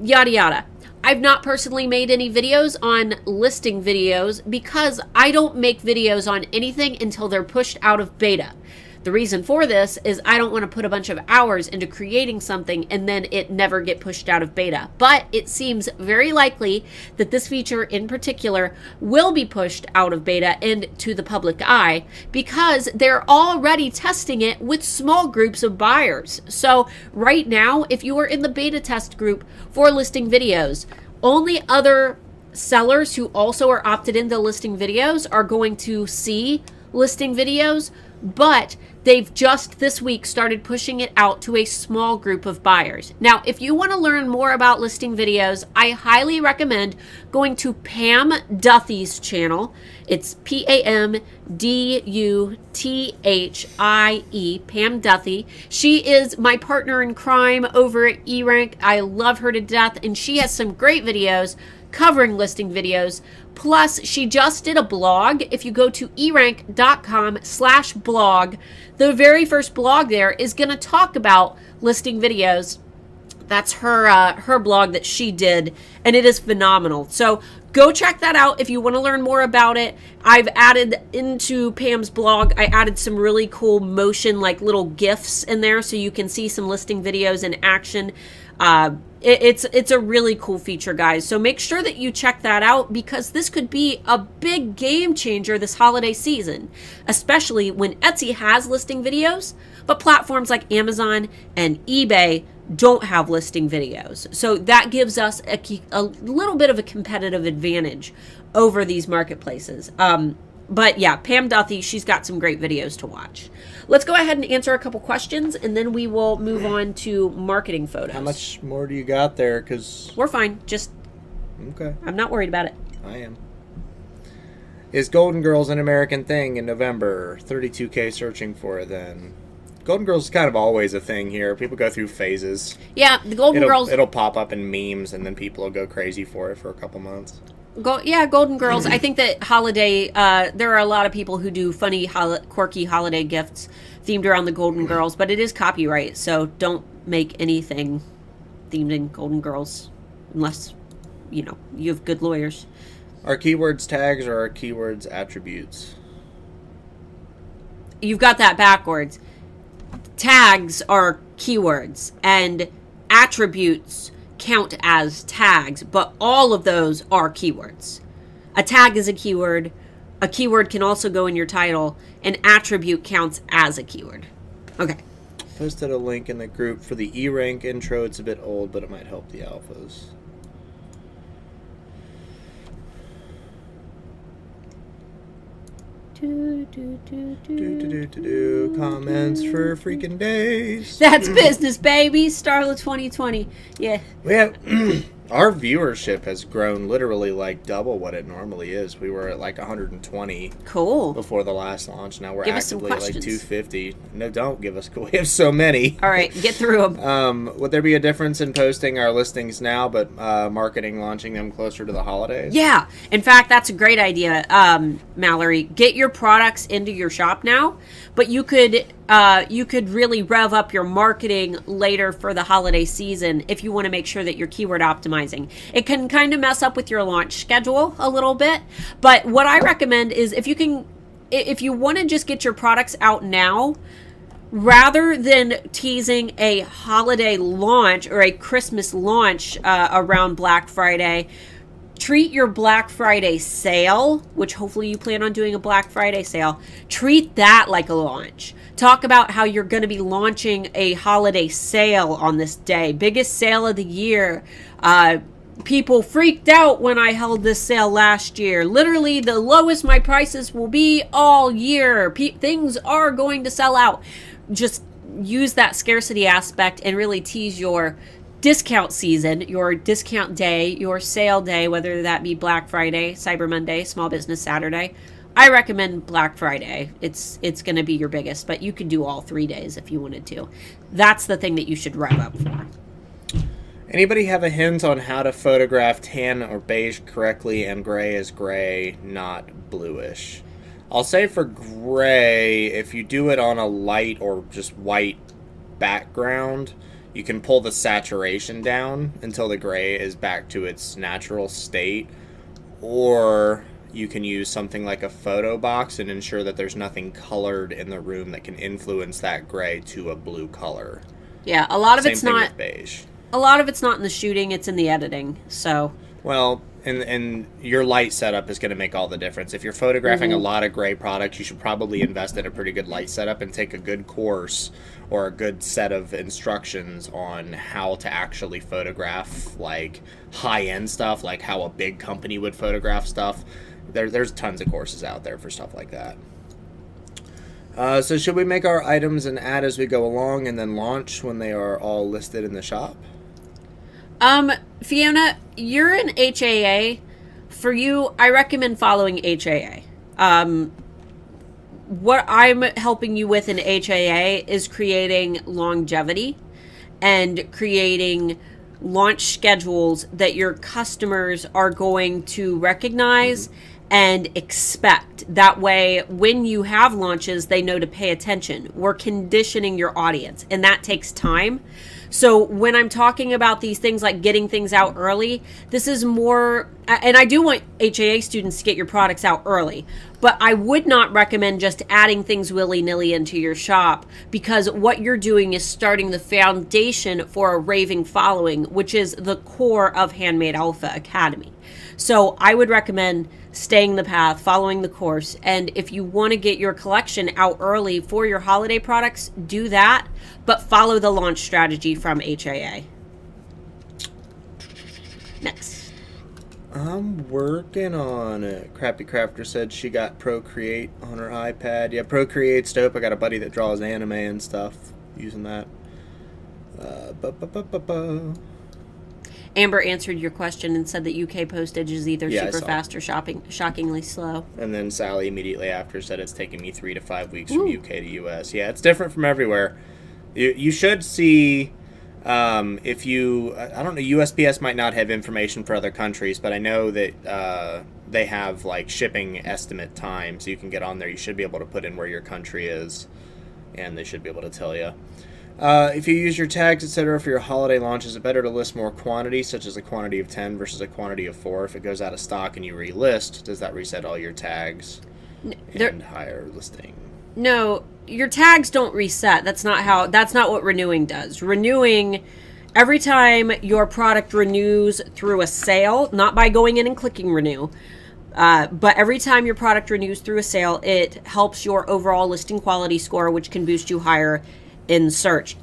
yada yada. I've not personally made any videos on listing videos because I don't make videos on anything until they're pushed out of beta. The reason for this is I don't want to put a bunch of hours into creating something and then it never get pushed out of beta. But it seems very likely that this feature in particular will be pushed out of beta and to the public eye because they're already testing it with small groups of buyers. So right now, if you are in the beta test group for listing videos, only other sellers who also are opted into listing videos are going to see listing videos but they've just this week started pushing it out to a small group of buyers. Now, if you want to learn more about listing videos, I highly recommend going to Pam Duthie's channel. It's P A M D U T H I E, Pam Duthie. She is my partner in crime over at E Rank. I love her to death, and she has some great videos covering listing videos. Plus, she just did a blog. If you go to erank.com slash blog, the very first blog there is going to talk about listing videos. That's her uh, her blog that she did, and it is phenomenal. So go check that out if you want to learn more about it. I've added into Pam's blog, I added some really cool motion, like little GIFs in there, so you can see some listing videos in action. Uh, it, it's it's a really cool feature, guys. So make sure that you check that out because this could be a big game changer this holiday season, especially when Etsy has listing videos, but platforms like Amazon and eBay don't have listing videos. So that gives us a, a little bit of a competitive advantage over these marketplaces. Um, but yeah, Pam Duthie, she's got some great videos to watch. Let's go ahead and answer a couple questions, and then we will move on to marketing photos. How much more do you got there? Because we're fine. Just okay. I'm not worried about it. I am. Is Golden Girls an American thing in November? 32k searching for it then. Golden Girls is kind of always a thing here. People go through phases. Yeah, the Golden it'll, Girls. It'll pop up in memes, and then people will go crazy for it for a couple months. Go, yeah, Golden Girls. I think that holiday. Uh, there are a lot of people who do funny, hol- quirky holiday gifts themed around the Golden Girls, but it is copyright, so don't make anything themed in Golden Girls unless you know you have good lawyers. Are keywords tags or are keywords attributes? You've got that backwards. Tags are keywords, and attributes count as tags, but all of those are keywords. A tag is a keyword. A keyword can also go in your title. An attribute counts as a keyword. Okay. Posted a link in the group for the E rank intro. It's a bit old, but it might help the alphas. Do, do, do, do, do, do, do, Comments for freaking days. That's business, baby. Starla 2020. Yeah. We have our viewership has grown literally like double what it normally is. We were at like 120. Cool. Before the last launch. Now we're give actively at like 250. No, don't give us. (laughs) We have so many. All right, get through them. um, would there be a difference in posting our listings now, but uh, marketing launching them closer to the holidays? Yeah. In fact, that's a great idea, um, Mallory. Get your products into your shop now, but you could uh, you could really rev up your marketing later for the holiday season if you want to make sure that you're keyword optimizing. It can kind of mess up with your launch schedule a little bit, but what I recommend is if you can, if you want to just get your products out now, rather than teasing a holiday launch or a Christmas launch uh, around Black Friday, treat your Black Friday sale, which hopefully you plan on doing a Black Friday sale, treat that like a launch. Talk about how you're going to be launching a holiday sale on this day, biggest sale of the year. Uh, people freaked out when I held this sale last year. Literally, the lowest my prices will be all year. Things are going to sell out. Just use that scarcity aspect and really tease your discount season, your discount day, your sale day, whether that be Black Friday, Cyber Monday, Small Business Saturday. I recommend Black Friday. It's it's going to be your biggest, but you could do all three days if you wanted to. That's the thing that you should rev up for. Anybody have a hint on how to photograph tan or beige correctly and gray is gray, not bluish? I'll say for gray, if you do it on a light or just white background, you can pull the saturation down until the gray is back to its natural state. Or you can use something like a photo box and ensure that there's nothing colored in the room that can influence that gray to a blue color. Yeah, a lot of Same it's thing not with beige. a lot of it's not in the shooting, it's in the editing. So, Well, and and your light setup is going to make all the difference. If you're photographing a lot of gray products, you should probably invest in a pretty good light setup and take a good course or a good set of instructions on how to actually photograph like high end stuff, like how a big company would photograph stuff. There, there's tons of courses out there for stuff like that. Uh, so should we make our items and add as we go along and then launch when they are all listed in the shop? Um Fiona, you're in HAA. For you, I recommend following HAA. Um what I'm helping you with in HAA is creating longevity and creating launch schedules that your customers are going to recognize and expect. That way, when you have launches, they know to pay attention. We're conditioning your audience, and that takes time. So, when I'm talking about these things like getting things out early, this is more, and I do want HAA students to get your products out early, but I would not recommend just adding things willy nilly into your shop because what you're doing is starting the foundation for a raving following, which is the core of Handmade Alpha Academy. So I would recommend staying the path, following the course. And if you want to get your collection out early for your holiday products, do that, but follow the launch strategy from HAA. Next. I'm working on it. Crappy Crafter said she got Procreate on her iPad. Yeah, Procreate's dope. I got a buddy that draws anime and stuff using that. Uh. Amber answered your question and said that UK postage is either Yeah, super fast or shopping, shockingly slow. And then Sally immediately after said it's taking me three to five weeks from UK to US. Yeah, it's different from everywhere. You, you should see um, if you, I I don't know, USPS might not have information for other countries, but I know that uh, they have like shipping estimate times. You can get on there. You should be able to put in where your country is, and they should be able to tell you. Uh, if you use your tags, etc., for your holiday launch, is it better to list more quantity, such as a quantity of 10 versus a quantity of 4? If it goes out of stock and you relist, does that reset all your tags there- and higher listing? No, your tags don't reset. That's not how that's not what renewing does. Renewing every time your product renews through a sale, not by going in and clicking renew. Uh, but every time your product renews through a sale, it helps your overall listing quality score, which can boost you higher in search.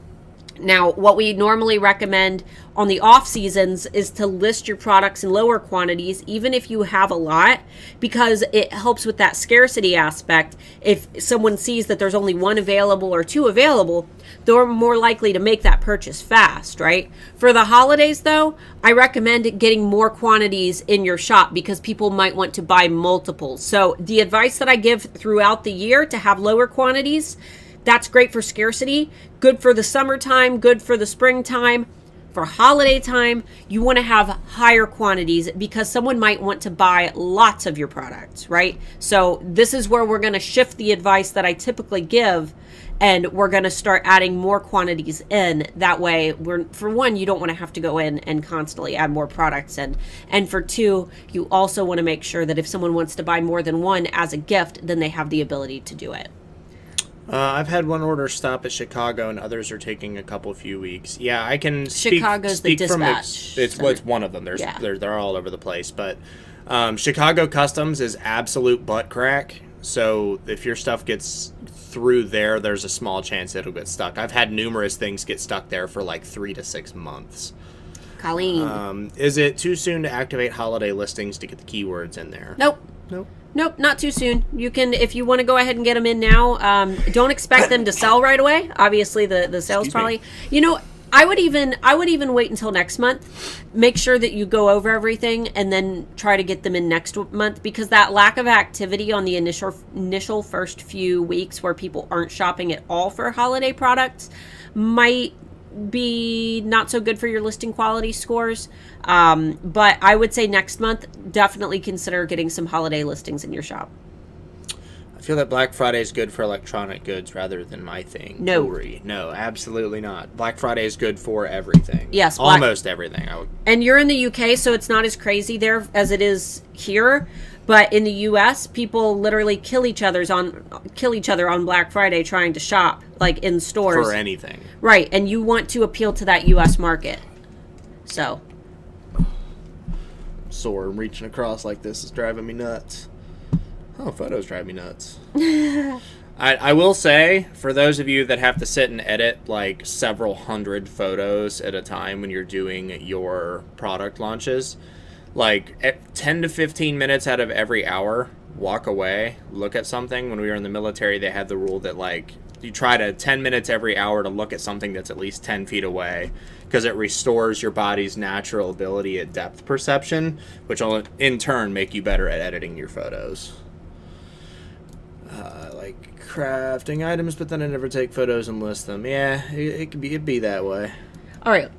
Now, what we normally recommend on the off seasons is to list your products in lower quantities, even if you have a lot, because it helps with that scarcity aspect. If someone sees that there's only one available or two available, they're more likely to make that purchase fast, right? For the holidays, though, I recommend getting more quantities in your shop because people might want to buy multiples. So, the advice that I give throughout the year to have lower quantities that's great for scarcity, good for the summertime, good for the springtime. For holiday time, you want to have higher quantities because someone might want to buy lots of your products, right? So, this is where we're going to shift the advice that I typically give and we're going to start adding more quantities in that way we're for one you don't want to have to go in and constantly add more products in and for two you also want to make sure that if someone wants to buy more than one as a gift then they have the ability to do it Uh, I've had one order stop at Chicago, and others are taking a couple few weeks. Yeah, I can speak, Chicago's the speak from ex- dispatch it's center. what's one of them. There's Yeah. they're they're all over the place, but um, Chicago Customs is absolute butt crack. So if your stuff gets through there, there's a small chance it'll get stuck. I've had numerous things get stuck there for like three to six months. colleen Um, is it too soon to activate holiday listings to get the keywords in there? nope Nope. Nope, not too soon. You can, if you want to go ahead and get them in now. Um, don't expect them to sell right away. Obviously, the the sales Excuse me. probably. You know, I would even I would even wait until next month. Make sure that you go over everything and then try to get them in next month because that lack of activity on the initial initial first few weeks where people aren't shopping at all for holiday products might be not so good for your listing quality scores. Um, but I would say next month, definitely consider getting some holiday listings in your shop. I feel that Black Friday is good for electronic goods rather than my thing. No. Jewelry. No, absolutely not. Black Friday is good for everything. Yes, Black- Almost everything. I would, And you're in the UK, so it's not as crazy there as it is here. But in the US, people literally kill each other's on kill each other on Black Friday trying to shop, like in stores. for anything. Right, and you want to appeal to that US market. So, Sore and reaching across like this is driving me nuts. Oh, photos drive me nuts. (laughs) I, I will say, for those of you that have to sit and edit like several hundred photos at a time when you're doing your product launches, like at 10 to 15 minutes out of every hour, walk away, look at something. When we were in the military, they had the rule that like you try to 10 minutes every hour to look at something that's at least 10 feet away because it restores your body's natural ability at depth perception, which will in turn make you better at editing your photos. Uh, like crafting items, but then I never take photos and list them. Yeah, it, it could be it'd be that way. all right.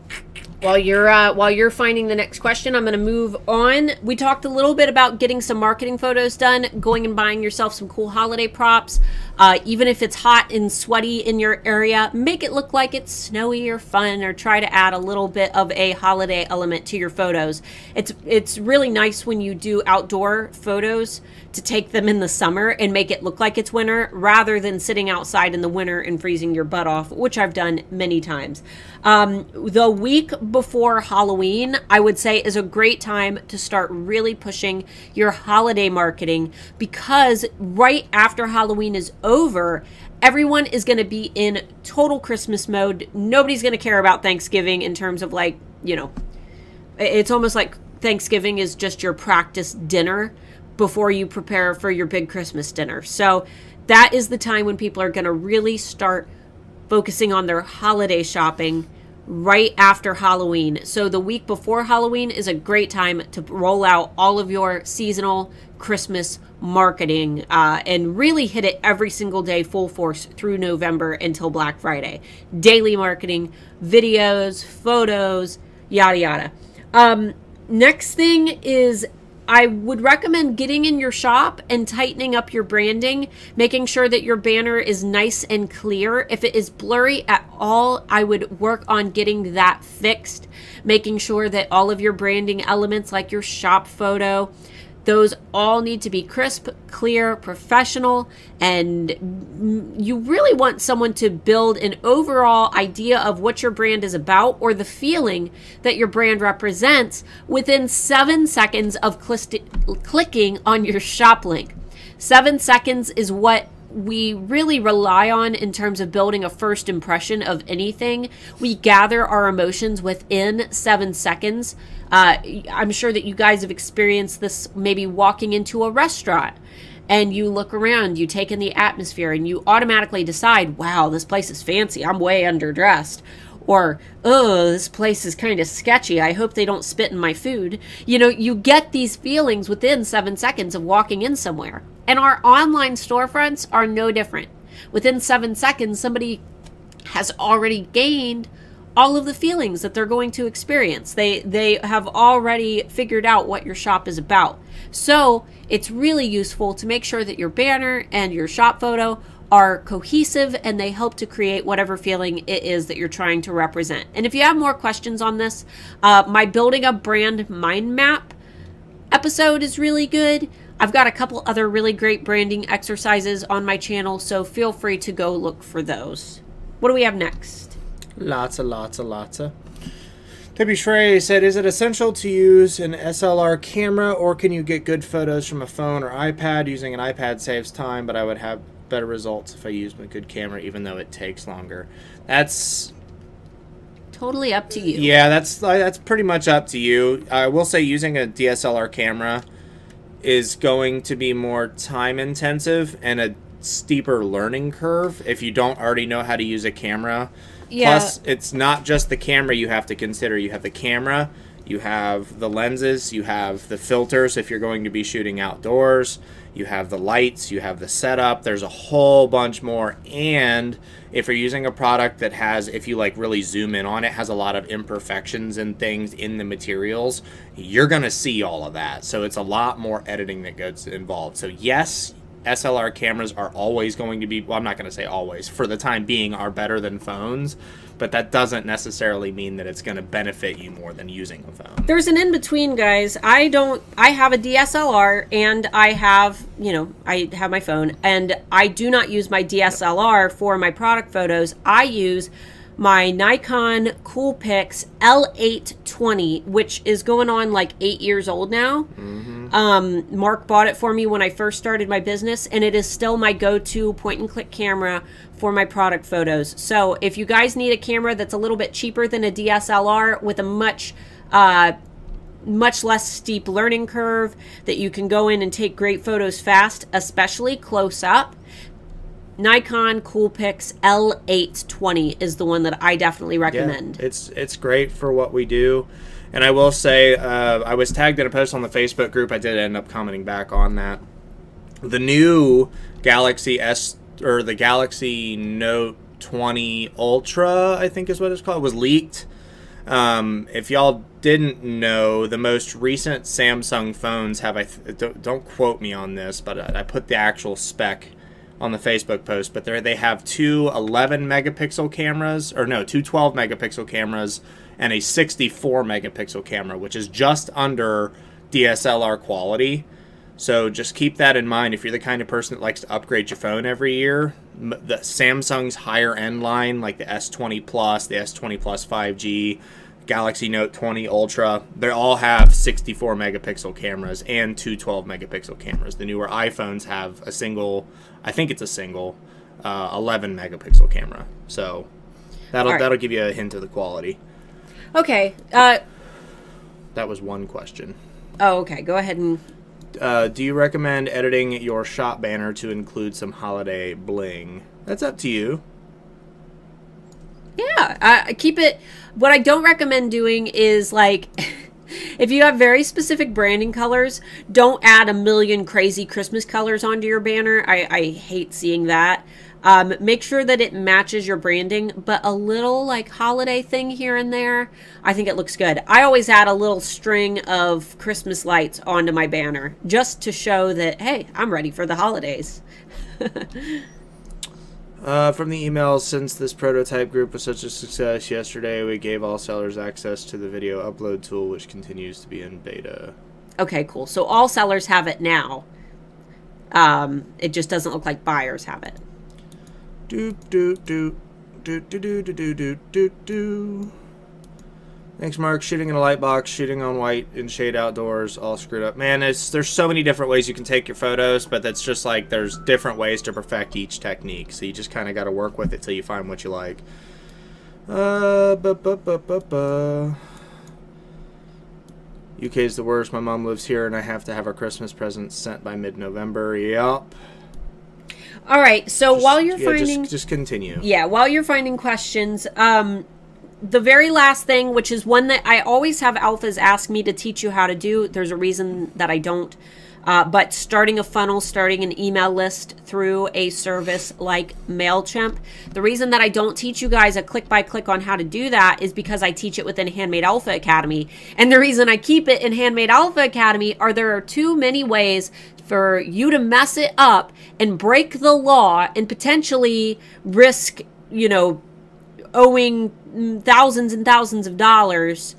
While you're uh, while you're finding the next question, I'm going to move on. We talked a little bit about getting some marketing photos done, going and buying yourself some cool holiday props. Uh, even if it's hot and sweaty in your area, make it look like it's snowy or fun, or try to add a little bit of a holiday element to your photos. It's it's really nice when you do outdoor photos to take them in the summer and make it look like it's winter, rather than sitting outside in the winter and freezing your butt off, which I've done many times. Um, the week before Halloween, I would say, is a great time to start really pushing your holiday marketing because right after Halloween is over, everyone is going to be in total Christmas mode. Nobody's going to care about Thanksgiving in terms of like, you know, it's almost like Thanksgiving is just your practice dinner before you prepare for your big Christmas dinner. So that is the time when people are going to really start focusing on their holiday shopping right after Halloween. So the week before Halloween is a great time to roll out all of your seasonal Christmas marketing uh, and really hit it every single day full force through November until Black Friday. Daily marketing, videos, photos, yada yada. Um, next thing is I would recommend getting in your shop and tightening up your branding, making sure that your banner is nice and clear. If it is blurry at all, I would work on getting that fixed, making sure that all of your branding elements, like your shop photo, those all need to be crisp, clear, professional, and you really want someone to build an overall idea of what your brand is about or the feeling that your brand represents within seven seconds of clicking on your shop link. Seven seconds is what we really rely on in terms of building a first impression of anything. We gather our emotions within seven seconds. Uh, I'm sure that you guys have experienced this maybe walking into a restaurant and you look around, you take in the atmosphere, and you automatically decide, wow, this place is fancy. I'm way underdressed. Or, oh, this place is kind of sketchy. I hope they don't spit in my food. You know, you get these feelings within seven seconds of walking in somewhere. And our online storefronts are no different. Within seven seconds, somebody has already gained all of the feelings that they're going to experience. They they have already figured out what your shop is about. So, it's really useful to make sure that your banner and your shop photo are cohesive and they help to create whatever feeling it is that you're trying to represent. And if you have more questions on this, uh, my building a brand mind map episode is really good. I've got a couple other really great branding exercises on my channel, so feel free to go look for those. What do we have next? Lots of lots of lots of. Debbie Shrey said, "Is it essential to use an SLR camera, or can you get good photos from a phone or iPad? Using an iPad saves time, but I would have better results if I used a good camera, even though it takes longer." That's Totally up to you. yeah, that's that's pretty much up to you. I will say using a DSLR camera is going to be more time intensive and a steeper learning curve if you don't already know how to use a camera. Yeah. Plus, it's not just the camera you have to consider. You have the camera, you have the lenses, you have the filters if you're going to be shooting outdoors, you have the lights, you have the setup. There's a whole bunch more. And if you're using a product that has, if you like really zoom in on it, has a lot of imperfections and things in the materials, you're going to see all of that. So it's a lot more editing that goes involved. So, yes, SLR cameras are always going to be, well, I'm not going to say always, for the time being, are better than phones, but that doesn't necessarily mean that it's going to benefit you more than using a phone. There's an in between, guys. I don't. I have a DSLR and I have, you know, I have my phone, and I do not use my DSLR for my product photos. I use my Nikon Coolpix L820, which is going on like eight years old now. Um, Mark bought it for me when I first started my business, and it is still my go to point and click camera for my product photos. So if you guys need a camera that's a little bit cheaper than a DSLR with a much uh, much less steep learning curve that you can go in and take great photos fast, especially close up. Nikon Coolpix L820 is the one that I definitely recommend. Yeah, It's it's great for what we do, and I will say uh, I was tagged in a post on the Facebook group. I did end up commenting back on that. The new Galaxy S or the Galaxy Note 20 Ultra, I think is what it's called, was leaked. Um, if y'all didn't know, the most recent Samsung phones have I th- don't, don't quote me on this, but I, I put the actual spec on the Facebook post, but they they have two 11 megapixel cameras, or no, two 12 megapixel cameras, and a 64 megapixel camera, which is just under DSLR quality. So just keep that in mind if you're the kind of person that likes to upgrade your phone every year. The Samsung's higher end line, like the S20 Plus, the S20 Plus 5G, Galaxy Note 20 Ultra, they all have 64 megapixel cameras and two 12 megapixel cameras. The newer iPhones have a single, I think it's a single, uh, 11 megapixel camera. So that'll right. that'll give you a hint of the quality. Okay. Uh, That was one question. oh, okay. Go ahead and. Uh, do you recommend editing your shop banner to include some holiday bling? That's up to you. Yeah, uh, keep it. What I don't recommend doing is like, (laughs) if you have very specific branding colors, don't add a million crazy Christmas colors onto your banner. I, I hate seeing that. Um, make sure that it matches your branding, but a little like holiday thing here and there, I think it looks good. I always add a little string of Christmas lights onto my banner just to show that, hey, I'm ready for the holidays. (laughs) Uh, from the email, since this prototype group was such a success yesterday, we gave all sellers access to the video upload tool, which continues to be in beta. Okay, cool. So all sellers have it now. Um, it just doesn't look like buyers have it. Do, do, do, do, do, do, do. Thanks, Mark. Shooting in a light box, shooting on white in shade outdoors, all screwed up. Man, it's, there's so many different ways you can take your photos, but that's just like there's different ways to perfect each technique. So you just kind of got to work with it till you find what you like. Uh, bu- bu- bu- bu- bu. UK's the worst. My mom lives here, and I have to have our Christmas presents sent by mid-November. Yup. All right. So Just- while you're yeah, finding, just, just continue. yeah, while you're finding questions, um, the very last thing, which is one that I always have alphas ask me to teach you how to do. There's a reason that I don't. Uh, but starting a funnel, starting an email list through a service like MailChimp. The reason that I don't teach you guys a click by click on how to do that is because I teach it within Handmade Alpha Academy. And the reason I keep it in Handmade Alpha Academy are there are too many ways for you to mess it up and break the law and potentially risk, you know, owing thousands and thousands of dollars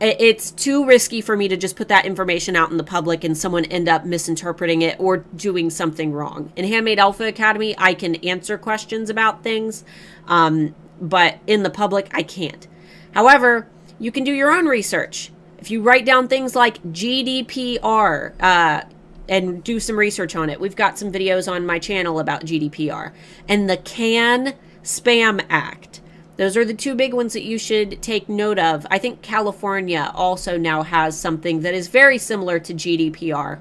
it's too risky for me to just put that information out in the public and someone end up misinterpreting it or doing something wrong. In Handmade Alpha Academy, I can answer questions about things, um, but in the public, I can't. However, you can do your own research. If you write down things like GDPR uh, and do some research on it, we've got some videos on my channel about GDPR and the CAN Spam Act. Those are the two big ones that you should take note of. I think California also now has something that is very similar to GDPR.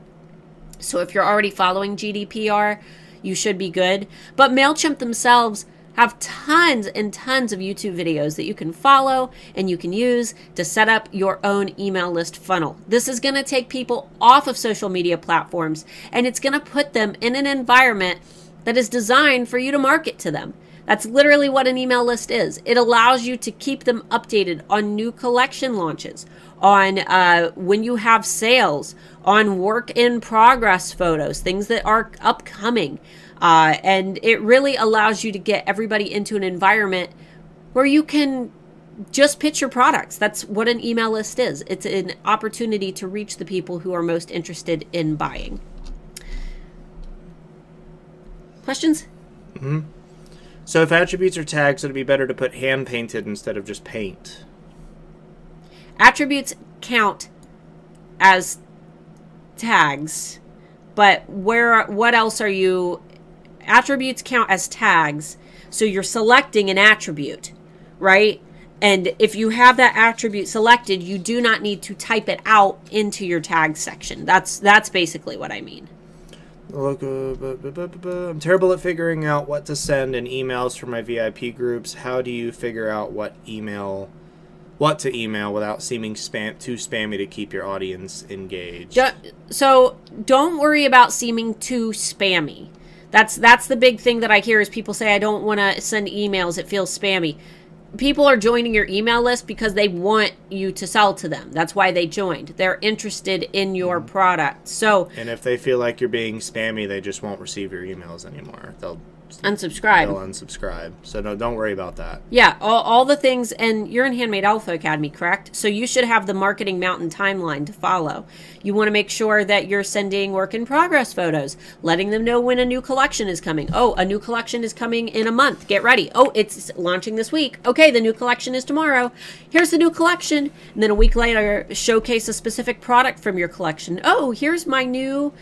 So if you're already following GDPR, you should be good. But MailChimp themselves have tons and tons of YouTube videos that you can follow and you can use to set up your own email list funnel. This is going to take people off of social media platforms and it's going to put them in an environment that is designed for you to market to them. That's literally what an email list is. It allows you to keep them updated on new collection launches, on uh, when you have sales, on work in progress photos, things that are upcoming. Uh, and it really allows you to get everybody into an environment where you can just pitch your products. That's what an email list is. It's an opportunity to reach the people who are most interested in buying. Questions? Mm-hmm. So if attributes are tags, it'd be better to put hand painted instead of just paint. Attributes count as tags, but where what else are you attributes count as tags. So you're selecting an attribute, right? And if you have that attribute selected, you do not need to type it out into your tag section. That's that's basically what I mean. Look, uh, I'm terrible at figuring out what to send in emails for my VIP groups. How do you figure out what email, what to email without seeming spam too spammy to keep your audience engaged? So don't worry about seeming too spammy. That's that's the big thing that I hear is people say I don't want to send emails. It feels spammy people are joining your email list because they want you to sell to them. That's why they joined. They're interested in your mm-hmm. product. So And if they feel like you're being spammy, they just won't receive your emails anymore. They'll unsubscribe. They'll unsubscribe. So no, don't worry about that. Yeah, all, all the things, and you're in Handmade Alpha Academy, correct? So you should have the Marketing Mountain timeline to follow. You want to make sure that you're sending work in progress photos, letting them know when a new collection is coming. Oh, a new collection is coming in a month. Get ready. Oh, it's launching this week. Okay, the new collection is tomorrow. Here's the new collection. And then a week later, showcase a specific product from your collection. Oh, here's my new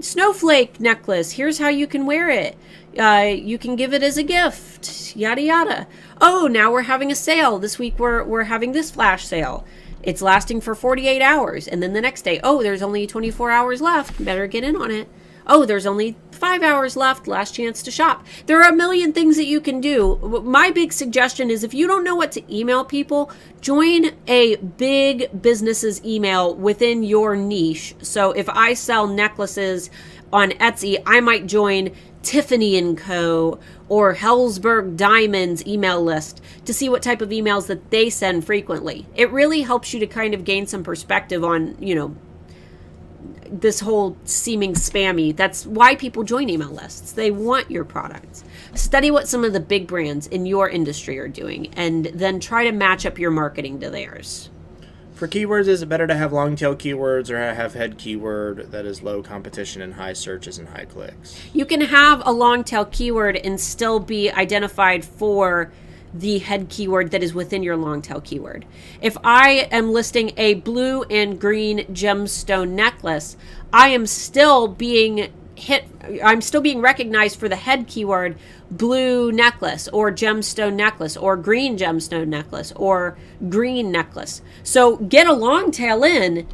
snowflake necklace. Here's how you can wear it. Uh, you can give it as a gift. Yada yada. Oh, now we're having a sale. This week we're we're having this flash sale. It's lasting for 48 hours, and then the next day, oh, there's only 24 hours left. Better get in on it oh, there's only five hours left, last chance to shop. There are a million things that you can do. My big suggestion is if you don't know what to email people, join a big business's email within your niche. So if I sell necklaces on Etsy, I might join Tiffany Co. or Helzberg Diamonds email list to see what type of emails that they send frequently. It really helps you to kind of gain some perspective on, you know, this whole seeming spammy. That's why people join email lists. They want your products. Study what some of the big brands in your industry are doing and then try to match up your marketing to theirs. For keywords, is it better to have long tail keywords or have head keyword that is low competition and high searches and high clicks? You can have a long tail keyword and still be identified for the head keyword that is within your long tail keyword. If I am listing a blue and green gemstone necklace, I am still being hit I'm still being recognized for the head keyword blue necklace or gemstone necklace or green gemstone necklace or green necklace. So get a long tail in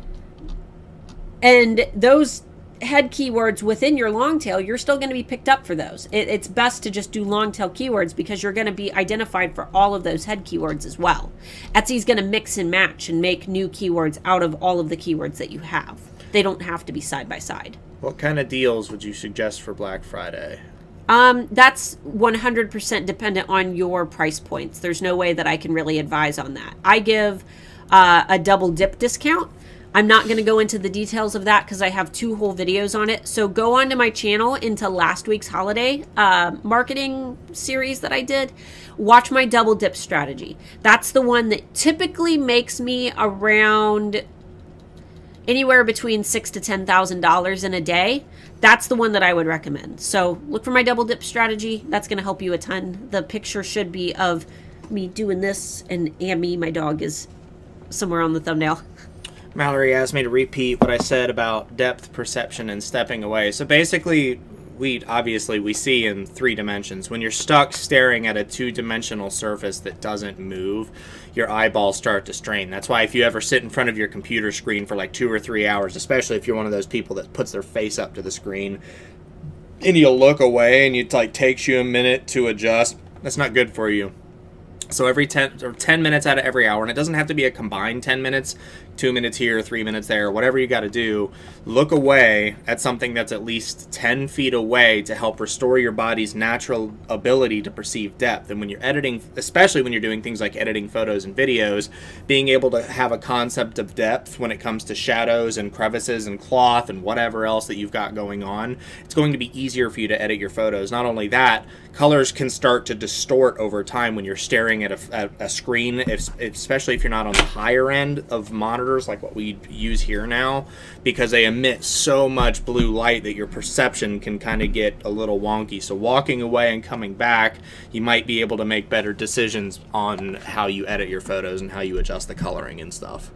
and those head keywords within your long tail, you're still going to be picked up for those. It, it's best to just do long tail keywords because you're going to be identified for all of those head keywords as well. Etsy's going to mix and match and make new keywords out of all of the keywords that you have. They don't have to be side by side. What kind of deals would you suggest for Black Friday? Um, that's 100% dependent on your price points. There's no way that I can really advise on that. I give uh, a double dip discount I'm not going to go into the details of that because I have two whole videos on it. So go onto my channel into last week's holiday uh, marketing series that I did. Watch my double dip strategy. That's the one that typically makes me around anywhere between six to ten thousand dollars in a day. That's the one that I would recommend. So look for my double dip strategy. That's going to help you a ton. The picture should be of me doing this, and Amy, my dog, is somewhere on the thumbnail. Mallory asked me to repeat what I said about depth perception and stepping away. So basically, we obviously we see in three dimensions. When you're stuck staring at a two-dimensional surface that doesn't move, your eyeballs start to strain. That's why if you ever sit in front of your computer screen for like two or three hours, especially if you're one of those people that puts their face up to the screen, and you'll look away and it like takes you a minute to adjust That's not good for you. So every 10 or 10 minutes out of every hour, and it doesn't have to be a combined 10 minutes, two minutes here, three minutes there, whatever you got to do, look away at something that's at least 10 feet away to help restore your body's natural ability to perceive depth. And when you're editing, especially when you're doing things like editing photos and videos, being able to have a concept of depth when it comes to shadows and crevices and cloth and whatever else that you've got going on, it's going to be easier for you to edit your photos. Not only that, colors can start to distort over time when you're staring at a, at a screen, if, especially if you're not on the higher end of like what we use here now, because they emit so much blue light that your perception can kind of get a little wonky. So walking away and coming back, you might be able to make better decisions on how you edit your photos and how you adjust the coloring and stuff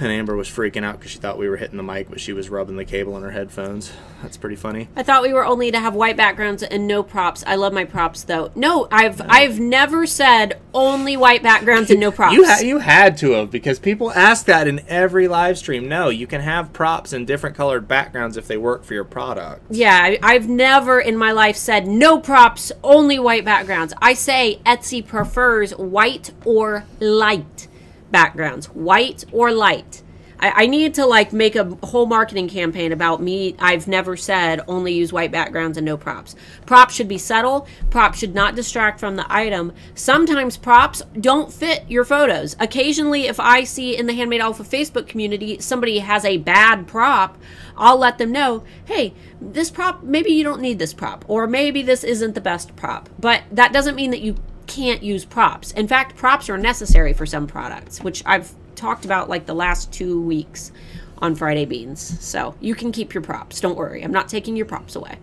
and Amber was freaking out because she thought we were hitting the mic, but she was rubbing the cable in her headphones. That's pretty funny. I thought we were only to have white backgrounds and no props. I love my props though. No, I've I've never said only white backgrounds and no props. (laughs) You ha- you had to have because people ask that in every live stream. No, you can have props and different colored backgrounds if they work for your product. yeah, I, I've never in my life said no props, only white backgrounds. I say Etsy prefers white or light backgrounds, white or light. I, I need to like make a whole marketing campaign about me. I've never said only use white backgrounds and no props. Props should be subtle. Props should not distract from the item. Sometimes props don't fit your photos. Occasionally, if I see in the Handmade Alpha Facebook community somebody has a bad prop, I'll let them know, hey, this prop, maybe you don't need this prop, or maybe this isn't the best prop. But that doesn't mean that you can't use props. In fact, props are necessary for some products, which I've talked about like the last two weeks on Friday Beans. So you can keep your props. Don't worry. I'm not taking your props away.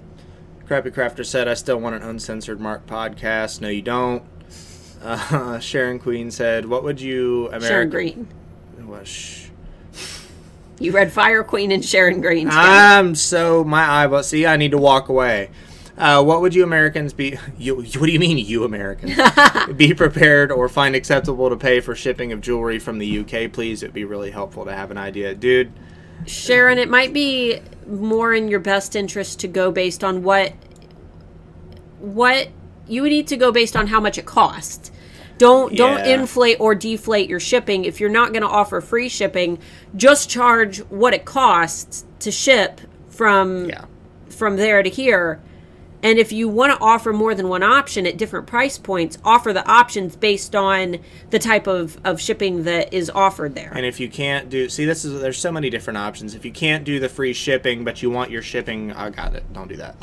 Crappy Crafter said, I still want an uncensored Mark podcast. No, you don't. Uh, (laughs) Sharon Queen said, What would you. American- Sharon Green. What, shh. You read Fire Queen and Sharon Green. today. I'm so. My eyeball. See, I need to walk away. Uh, what would you Americans be? (laughs) You, what do you mean, you Americans? (laughs) be prepared or find acceptable to pay for shipping of jewelry from the UK, please? It'd be really helpful to have an idea, dude. Sharon, it might be more in your best interest to go based on what what you would need to go based on how much it costs. Don't don't Yeah. inflate or deflate your shipping. If you're not going to offer free shipping, just charge what it costs to ship from Yeah. from there to here. And if you want to offer more than one option at different price points, offer the options based on the type of, of shipping that is offered there. And if you can't do, see, this is there's so many different options. If you can't do the free shipping, but you want your shipping, I got it. Don't do that.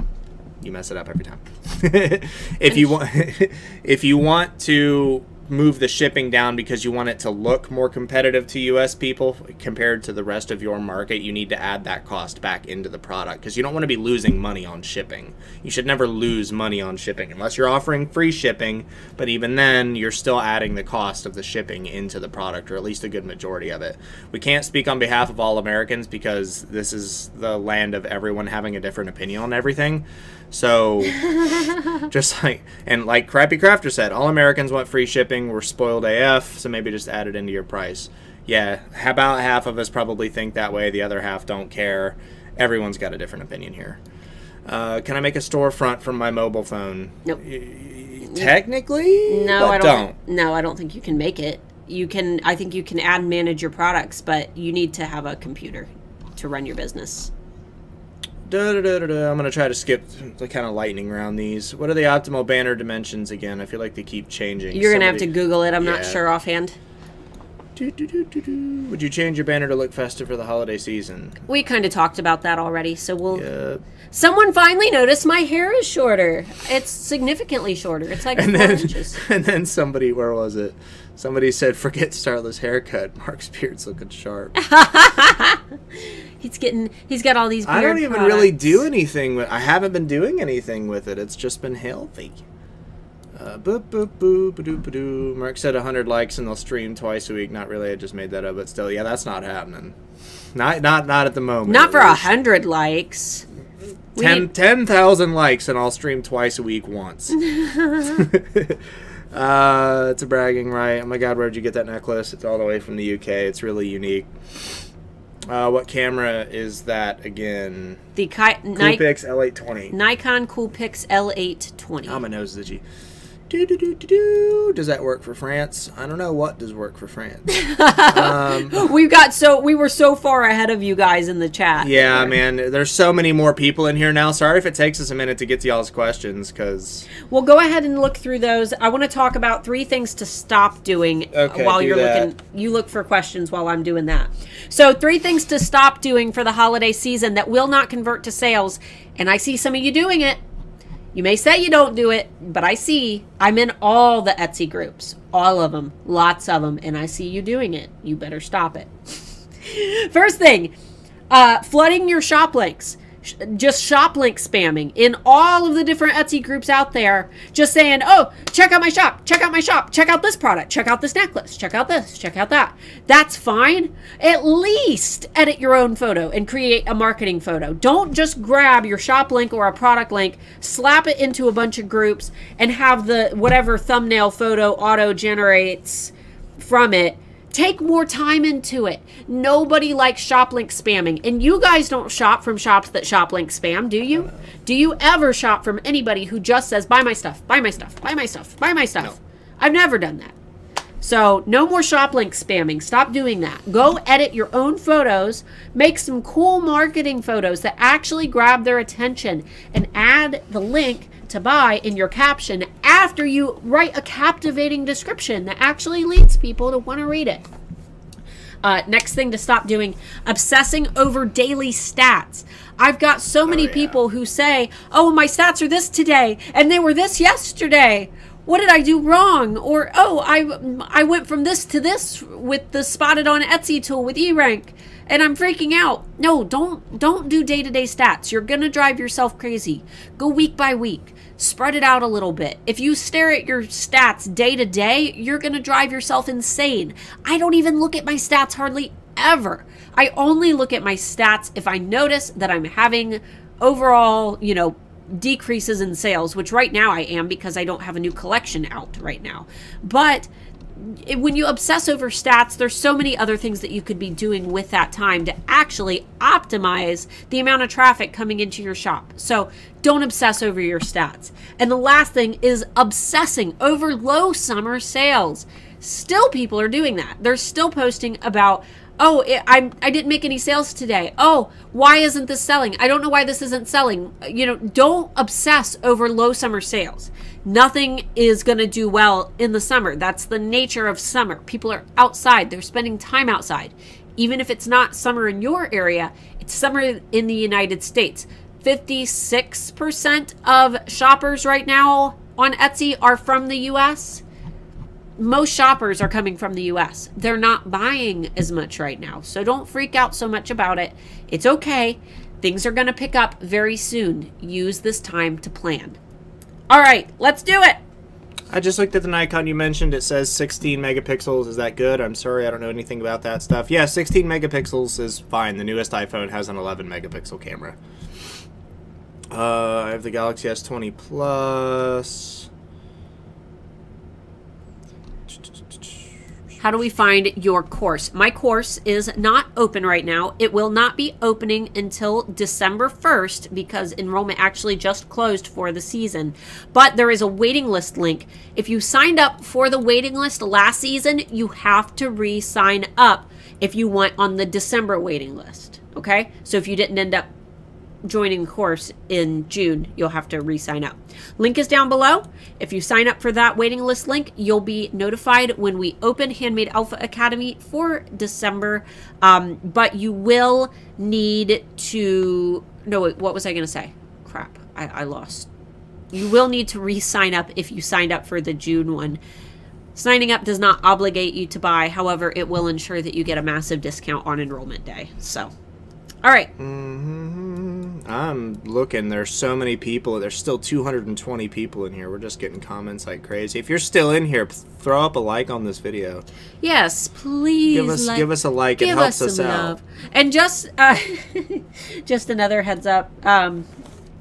You mess it up every time. (laughs) if you want, (laughs) if you want to move the shipping down because you want it to look more competitive to U.S. people compared to the rest of your market, you need to add that cost back into the product because you don't want to be losing money on shipping. You should never lose money on shipping unless you're offering free shipping. But even then, you're still adding the cost of the shipping into the product, or at least a good majority of it. We can't speak on behalf of all Americans because this is the land of everyone having a different opinion on everything. So, (laughs) just like, and like Crappy Crafter said, all Americans want free shipping. We're spoiled AF, so maybe just add it into your price. Yeah, about half of us probably think that way, the other half don't care. Everyone's got a different opinion here. Uh, can I make a storefront from my mobile phone? Nope. Technically, No, I don't. don't. No, I don't think you can make it. You can. I think you can add and manage your products, but you need to have a computer to run your business. Da, da, da. I'm gonna try to skip the kind of lightning around these. What are the optimal banner dimensions again? I feel like they keep changing. You're gonna have to Google it. I'm not sure offhand. Do, do, do. Would you change your banner to look festive for the holiday season? We kind of talked about that already, so we'll. Yep. Someone finally noticed my hair is shorter. It's significantly shorter. It's like And four then, inches. (laughs) and then somebody, where was it? Somebody said, "Forget Starla's haircut. Mark's beard's looking sharp." (laughs) He's getting. He's got all these. Beard I don't even really do anything with. I haven't been doing anything with it. It's just been healthy. Uh, boop boop boop ba-doo, ba-doo. Mark said 100 likes and they'll stream twice a week. Not really. I just made that up, but still, yeah, that's not happening. Not not not at the moment. Not for a hundred likes. We Ten need- 10,000 likes and I'll stream twice a week once. (laughs) (laughs) uh, it's a bragging right. Oh my god, where'd you get that necklace? It's all the way from the UK. It's really unique. Uh, what camera is that again? The Ki- Ni- Coolpix L820. Nikon Coolpix L820. Oh, my nose is itchy. Do, do, do, do, do. Does that work for France? I don't know what does work for France. (laughs) um, We've got so we were so far ahead of you guys in the chat. yeah, man. There's so many more people in here now. Sorry if it takes us a minute to get to y'all's questions, because Well, go ahead and look through those. I want to talk about three things to stop doing Okay, while do you're that. looking. You look for questions while I'm doing that. So, three things to stop doing for the holiday season that will not convert to sales. And I see some of you doing it. You may say you don't do it, but I see. I'm in all the Etsy groups, all of them, lots of them, and I see you doing it. You better stop it. (laughs) First thing, uh, flooding your shop links. Just shop link spamming in all of the different Etsy groups out there. Just saying, oh, check out my shop, check out my shop, check out this product, check out this necklace, check out this, check out that. That's fine. At least edit your own photo and create a marketing photo. Don't just grab your shop link or a product link, slap it into a bunch of groups, and have the whatever thumbnail photo auto generates from it. Take more time into it. Nobody likes shop link spamming. And you guys don't shop from shops that shop link spam, do you? Do you ever shop from anybody who just says, buy my stuff, buy my stuff, buy my stuff, buy my stuff? No. I've never done that. So, no more shop link spamming. Stop doing that. Go edit your own photos, make some cool marketing photos that actually grab their attention, and add the link to buy in your caption after you write a captivating description that actually leads people to want to read it. Uh, next thing to stop doing obsessing over daily stats. I've got so many yeah. people who say, Oh, my stats are this today, and they were this yesterday. What did I do wrong? Or, Oh, I, I went from this to this with the spotted on Etsy tool with eRank And I'm freaking out. No, don't don't do day-to-day stats. You're going to drive yourself crazy. Go week by week. Spread it out a little bit. If you stare at your stats day to day, you're going to drive yourself insane. I don't even look at my stats hardly ever. I only look at my stats if I notice that I'm having overall, you know, decreases in sales, which right now I am because I don't have a new collection out right now. But when you obsess over stats, there's so many other things that you could be doing with that time to actually optimize the amount of traffic coming into your shop. So don't obsess over your stats. And the last thing is obsessing over low summer sales. Still, people are doing that. They're still posting about, oh, it, I, I didn't make any sales today. Oh, why isn't this selling? I don't know why this isn't selling. You know, don't obsess over low summer sales. Nothing is going to do well in the summer. That's the nature of summer. People are outside, they're spending time outside. Even if it's not summer in your area, it's summer in the United States. 56% of shoppers right now on Etsy are from the US most shoppers are coming from the US. They're not buying as much right now. So don't freak out so much about it. It's okay. Things are going to pick up very soon. Use this time to plan. All right, let's do it. I just looked at the Nikon you mentioned. It says 16 megapixels. Is that good? I'm sorry, I don't know anything about that stuff. Yeah, 16 megapixels is fine. The newest iPhone has an 11 megapixel camera. Uh, I have the Galaxy S20 Plus. How do we find your course? My course is not open right now. It will not be opening until December 1st because enrollment actually just closed for the season. But there is a waiting list link. If you signed up for the waiting list last season, you have to re sign up if you want on the December waiting list. Okay? So if you didn't end up joining the course in June, you'll have to re sign up. Link is down below. If you sign up for that waiting list link, you'll be notified when we open Handmade Alpha Academy for December. Um, but you will need to. No, wait, what was I going to say? Crap, I, I lost. You will need to re sign up if you signed up for the June one. Signing up does not obligate you to buy, however, it will ensure that you get a massive discount on enrollment day. So, all right. hmm I'm looking. There's so many people. There's still 220 people in here. We're just getting comments like crazy. If you're still in here, throw up a like on this video. Yes, please. Give us like- give us a like. It helps us us out. love. And just uh, (laughs) just another heads up. Um,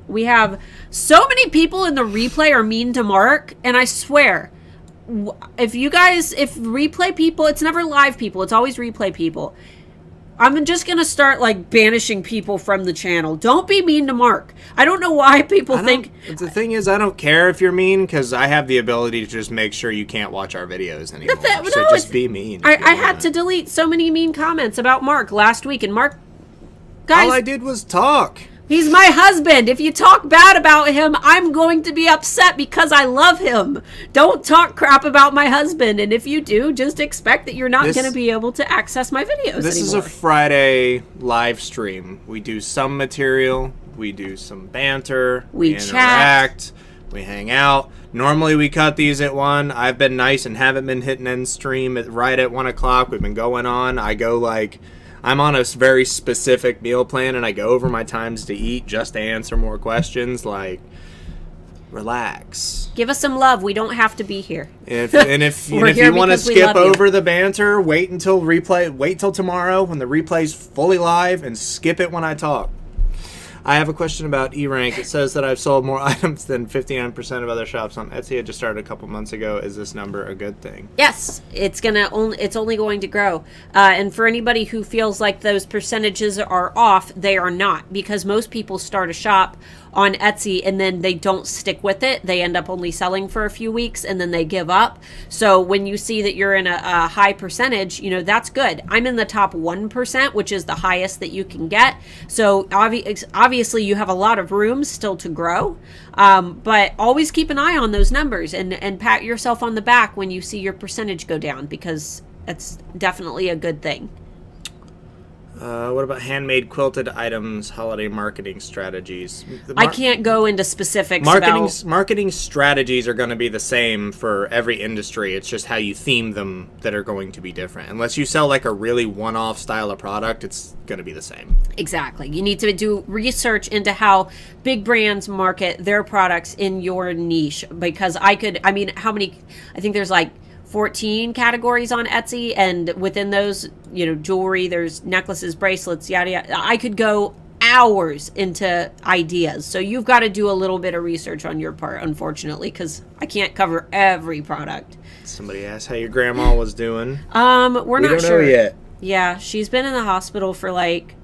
we have so many people in the replay are mean to Mark, and I swear, if you guys, if replay people, it's never live people. It's always replay people. I'm just gonna start like banishing people from the channel. Don't be mean to Mark. I don't know why people think. the thing is, I don't care if you're mean because I have the ability to just make sure you can't watch our videos anymore. that- so no, just be mean. I, I had to delete so many mean comments about Mark last week, and Mark, guys, All I did was talk. He's my husband. If you talk bad about him, I'm going to be upset because I love him. Don't talk crap about my husband, and if you do, just expect that you're not going to be able to access my videos This is a Friday live stream. We do some material, we do some banter, We we chat. interact, we hang out. Normally we cut these at one. I've been nice and haven't been hitting end stream at right at one o'clock. We've been going on. I go like I'm on a very specific meal plan, and I go over my times to eat just to answer more questions. Like, relax. Give us some love. We don't have to be here. If, and if, (laughs) and if you want to skip love you. over the banter, wait until replay. Wait till tomorrow when the replay's fully live, and skip it when I talk. I have a question about E rank. It says that I've sold more (laughs) items than 59% of other shops on Etsy. I just started a couple months ago. Is this number a good thing? Yes, it's gonna only it's only going to grow. Uh, and for anybody who feels like those percentages are off, they are not because most people start a shop on Etsy and then they don't stick with it. They end up only selling for a few weeks and then they give up. So when you see that you're in a, a high percentage, you know that's good. I'm in the top one percent, which is the highest that you can get. So obvi- obviously you have a lot of room still to grow. Um, but always keep an eye on those numbers and, and pat yourself on the back when you see your percentage go down because that's definitely a good thing. Uh, what about handmade quilted items, holiday marketing strategies? The I can't go into specifics Marketing about marketing strategies are going to be the same for every industry. It's just how you theme them that are going to be different. Unless you sell like a really one-off style of product, it's going to be the same. exactly. You need to do research into how big brands market their products in your niche because I could I mean how many I think there's like 14 categories on Etsy and within those, you know, jewelry, there's necklaces, bracelets, yada yada. I could go hours into ideas. So you've got to do a little bit of research on your part unfortunately cuz I can't cover every product. Somebody asked how your grandma was doing. Um, we're we not don't sure know yet. Yeah, she's been in the hospital for like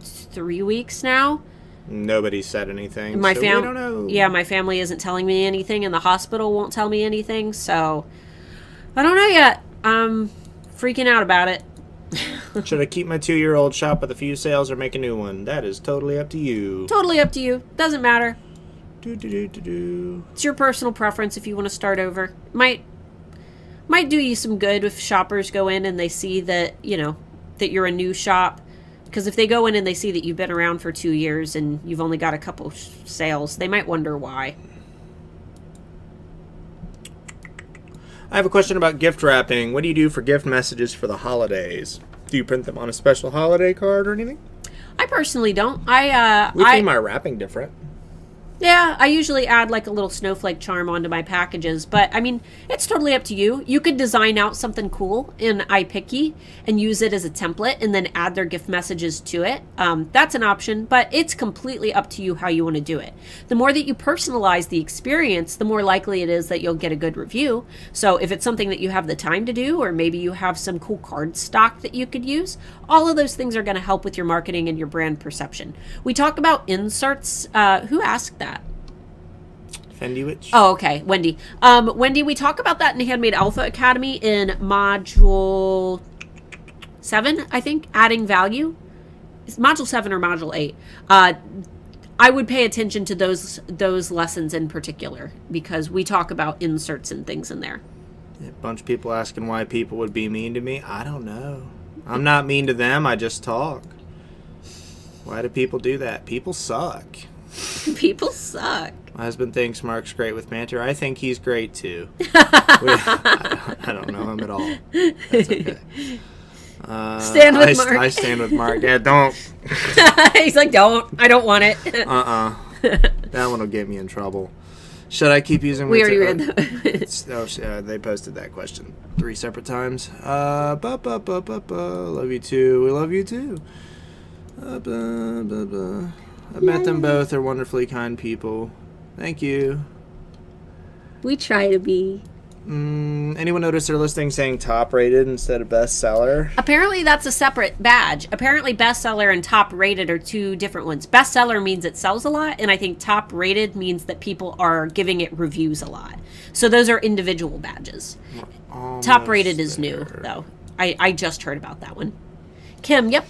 3 weeks now. Nobody said anything. my so we fam don't yeah my family isn't telling me anything and the hospital won't tell me anything so i don't know yet. I'm freaking out about it. (laughs) Should I keep my two-year-old shop with a few sales or make a new one? That is totally up to you. totally up to you. Doesn't matter. Do, do, do, do, do. it's your personal preference if you want to start over. Might might do you some good if shoppers go in and they see that you know that you're a new shop. Because if they go in and they see that you've been around for two years and you've only got a couple sales they might wonder why I have a question about gift wrapping. What do you do for gift messages for the holidays? Do you print them on a special holiday card or anything? i personally don't i uh We I, our wrapping different. Yeah, I usually add like a little snowflake charm onto my packages, but I mean, it's totally up to you. You could design out something cool in iPiccy and use it as a template and then add their gift messages to it. Um, that's an option, but it's completely up to you how you want to do it. The more that you personalize the experience, the more likely it is that you'll get a good review. So if it's something that you have the time to do, or maybe you have some cool card stock that you could use, all of those things are going to help with your marketing and your brand perception. We talk about inserts. Uh, who asked that? Fendi Witch? Oh, okay, Wendy. Um, Wendy, we talk about that in Handmade Alpha Academy in module seven, I think. Adding value. It's module seven or module eight. Uh, I would pay attention to those those lessons in particular because we talk about inserts and things in there. A bunch of people asking why people would be mean to me. I don't know. I'm not mean to them. I just talk. Why do people do that? People suck. (laughs) People suck. My husband thinks Mark's great with banter. I think he's great too. (laughs) We- I, don't, I don't know him at all. That's okay. Uh, Stand with I, Mark. I stand with Mark. Yeah, don't. (laughs) He's like, don't. I don't want it. Uh uh (laughs) That one will get me in trouble. Should I keep using? we already read that. It's- Oh, uh, they posted that question three separate times. Uh, ba ba ba ba ba. Love you too. We love you too. Uh, ba, ba, ba. I've met them both. They're wonderfully kind people. Thank you. we try to be. Mm, anyone notice their listing saying top rated instead of bestseller? Apparently, that's a separate badge. Apparently, bestseller and top rated are two different ones. Bestseller means it sells a lot, and I think top rated means that people are giving it reviews a lot. So those are individual badges. top rated is new, though. I, I just heard about that one. Kim, yep.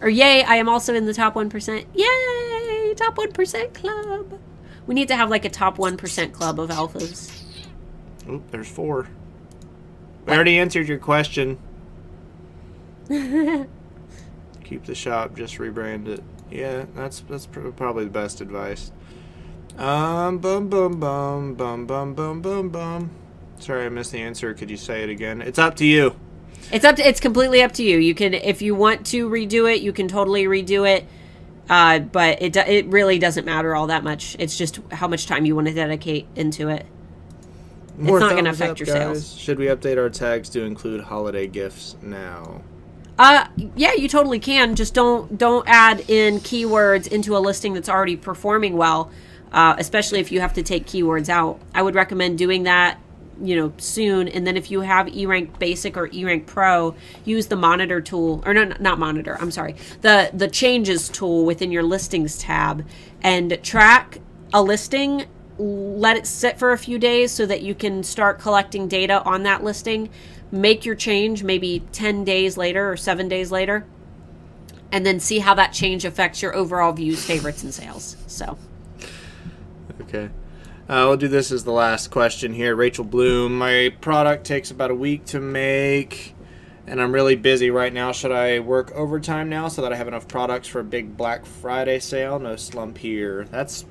Or yay, I am also in the top 1%. Yay, top 1% club. We need to have like a top 1% club of alphas. Oop, there's four. I already answered your question. (laughs) Keep the shop, just rebrand it. Yeah, that's that's pr- probably the best advice. Um, bum bum bum bum bum bum bum bum. Sorry, I missed the answer. Could you say it again? It's up to you. It's up to it's completely up to you. You can if you want to redo it, you can totally redo it. Uh, but it do- it really doesn't matter all that much. It's just how much time you want to dedicate into it. More not gonna affect up, your guys. sales. Should we update our tags to include holiday gifts now? Uh, yeah, you totally can. Just don't don't add in keywords into a listing that's already performing well. Uh, especially if you have to take keywords out. I would recommend doing that, you know, soon. And then if you have eRank Basic or eRank Pro, use the Monitor tool, or no, not Monitor. I'm sorry, the the Changes tool within your Listings tab, and track a listing. Let it sit for a few days so that you can start collecting data on that listing. Make your change maybe 10 days later or seven days later, and then see how that change affects your overall views, favorites, and sales. So. Okay. Uh, we'll do this as the last question here. Rachel Bloom, my product takes about a week to make, and I'm really busy right now. Should I work overtime now so that I have enough products for a big Black Friday sale? No slump here. That's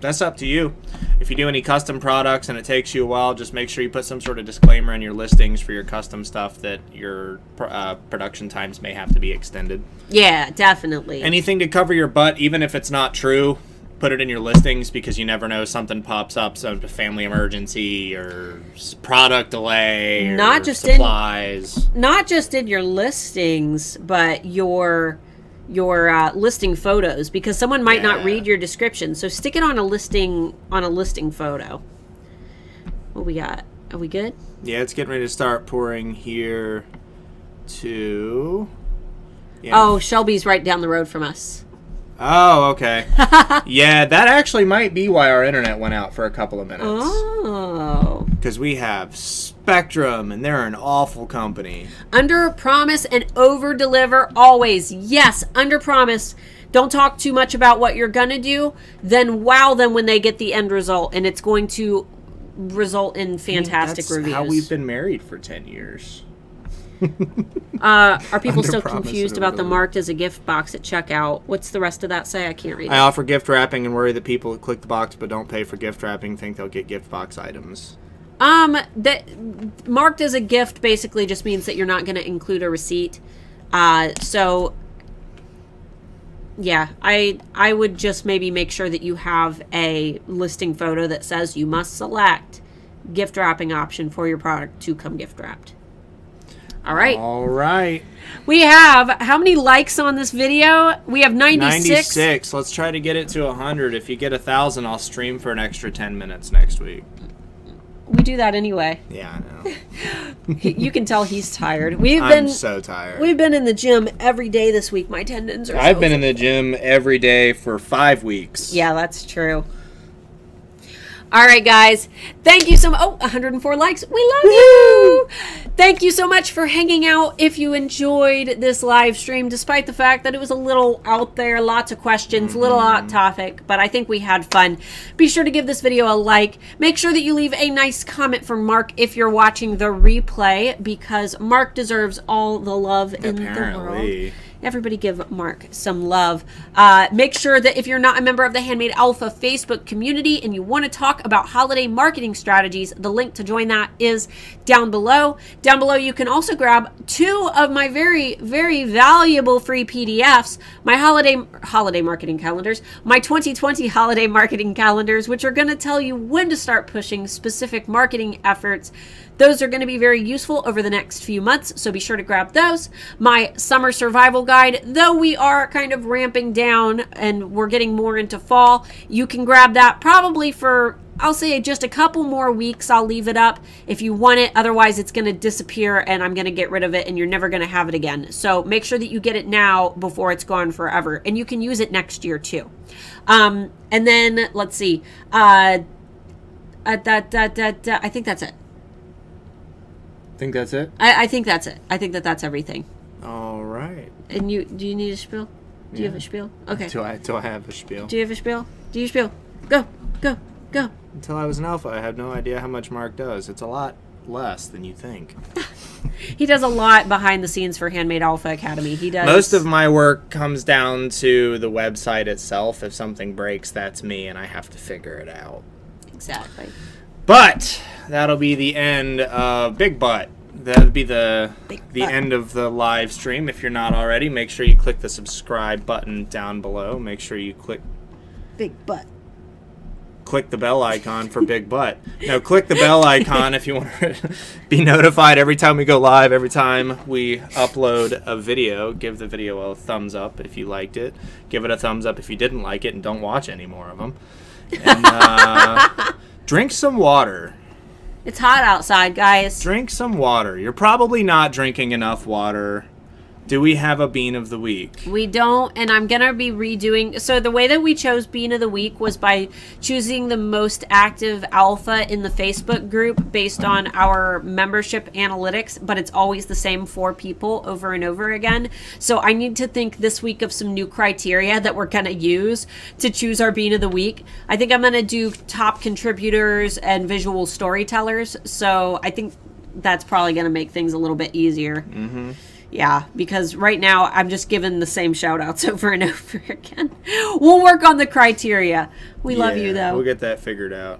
that's up to you. If you do any custom products and it takes you a while, just make sure you put some sort of disclaimer in your listings for your custom stuff that your uh, production times may have to be extended. Yeah, definitely. Anything to cover your butt, even if it's not true, put it in your listings because you never know something pops up, some family emergency or product delay, or Not just in- supplies. Not just in your listings, but your your uh, listing photos because someone might not read your description. So stick it on a listing on a listing photo. What we got? Are we good? Yeah, it's getting ready to start pouring here. To yeah. Oh, Shelby's right down the road from us. Oh, okay. (laughs) yeah, that actually might be why our internet went out for a couple of minutes. Oh. Because we have Spectrum, and they're an awful company. Under promise and over deliver always. Yes, under promise. Don't talk too much about what you're going to do. Then wow them when they get the end result. And it's going to result in fantastic That's reviews. how we've been married for 10 years. (laughs) Uh, are people still confused about the marked as a gift box at checkout? What's the rest of that say? I can't read I it. offer gift wrapping and worry that people who click the box but don't pay for gift wrapping think they'll get gift box items. Um, that marked as a gift basically just means that you're not going to include a receipt. Uh, so yeah, I I would just maybe make sure that you have a listing photo that says you must select gift wrapping option for your product to come gift wrapped. All right. All right. We have how many likes on this video? We have 96. 96. Let's try to get it to 100. If you get a 1,000, I'll stream for an extra 10 minutes next week. We do that anyway. Yeah, I know. (laughs) you can tell he's tired. We've I'm been so tired. we've been in the gym every day this week. My tendons are I've so been in the gym every day for five weeks. Yeah, that's true. All right, guys. Thank you so much. Oh, 104 likes. We love you. Thank you so much for hanging out. If you enjoyed this live stream, despite the fact that it was a little out there, lots of questions, a little hot mm-hmm. topic, but I think we had fun. Be sure to give this video a like. Make sure that you leave a nice comment for Mark if you're watching the replay, because Mark deserves all the love in the world. Everybody give Mark some love. Uh, make sure that if you're not a member of the Handmade Alpha Facebook community and you want to talk about holiday marketing strategies, the link to join that is down below. Down below, you can also grab two of my very, very valuable free PDFs, my holiday holiday marketing calendars, my 2020 holiday marketing calendars, which are going to tell you when to start pushing specific marketing efforts. Those are going to be very useful over the next few months, so be sure to grab those. My summer survival guide, though we are kind of ramping down and we're getting more into fall, you can grab that probably for I'll say just a couple more weeks. I'll leave it up if you want it. Otherwise, it's going to disappear and I'm going to get rid of it and you're never going to have it again. So make sure that you get it now before it's gone forever. And you can use it next year too. Um, and then let's see. Uh, uh, da, da, da, I think that's it. Think that's it? I, I think that's it. I think that that's everything. All right. And you, do you need a spiel? Do you have a spiel? Okay. Do I do I have a spiel? Do you have a spiel? Do you spiel? Go, go, go. Until I was an alpha, I had no idea how much Mark does. It's a lot less than you think. (laughs) He does a lot behind the scenes for Handmade Alpha Academy. He does Most of my work comes down to the website itself. If something breaks, that's me, and I have to figure it out. exactly. But that'll be the end of Big Butt. That'll be the Big the Butt. end of the live stream. If you're not already, make sure you click the subscribe button down below. Make sure you click Big butt. click the bell icon for Big Butt. Now, click the bell icon if you want to (laughs) be notified every time we go live, every time we upload a video. Give the video a thumbs up if you liked it. Give it a thumbs up if you didn't like it, and don't watch any more of them. And uh, (laughs) drink some water. It's hot outside, guys. Drink some water. You're probably not drinking enough water. Do we have a bean of the week? We don't, and I'm gonna be redoing. So the way that we chose Bean of the Week was by choosing the most active alpha in the Facebook group based on our membership analytics. But it's always the same four people over and over again. So I need to think this week of some new criteria that we're gonna use to choose our Bean of the Week. I think I'm gonna do top contributors and visual storytellers. So I think that's probably gonna make things a little bit easier. Mm-hmm. Yeah, because right now I'm just giving the same shout outs (laughs) over and over again. We'll work on the criteria. We love you though. We'll get that figured out.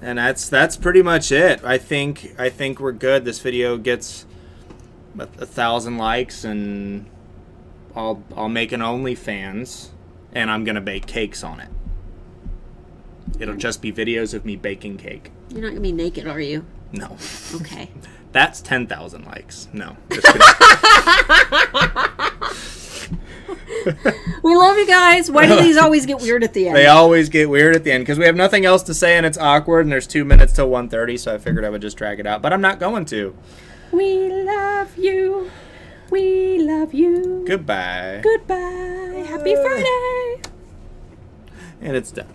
And that's that's pretty much it. I think I think we're good. This video gets a, a thousand likes, and I'll I'll make an OnlyFans, and I'm gonna bake cakes on it. It'll just be videos of me baking cake. You're not gonna be naked, are you? No, Okay. (laughs) that's ten thousand likes. No, (laughs) (laughs) we love you guys. Why do these always get weird at the end? They always get weird at the end because we have nothing else to say and it's awkward and there's two minutes till 1.30 so I figured I would just drag it out. But I'm not going to. we love you. We love you. Goodbye. Goodbye. Happy Friday. And it's done.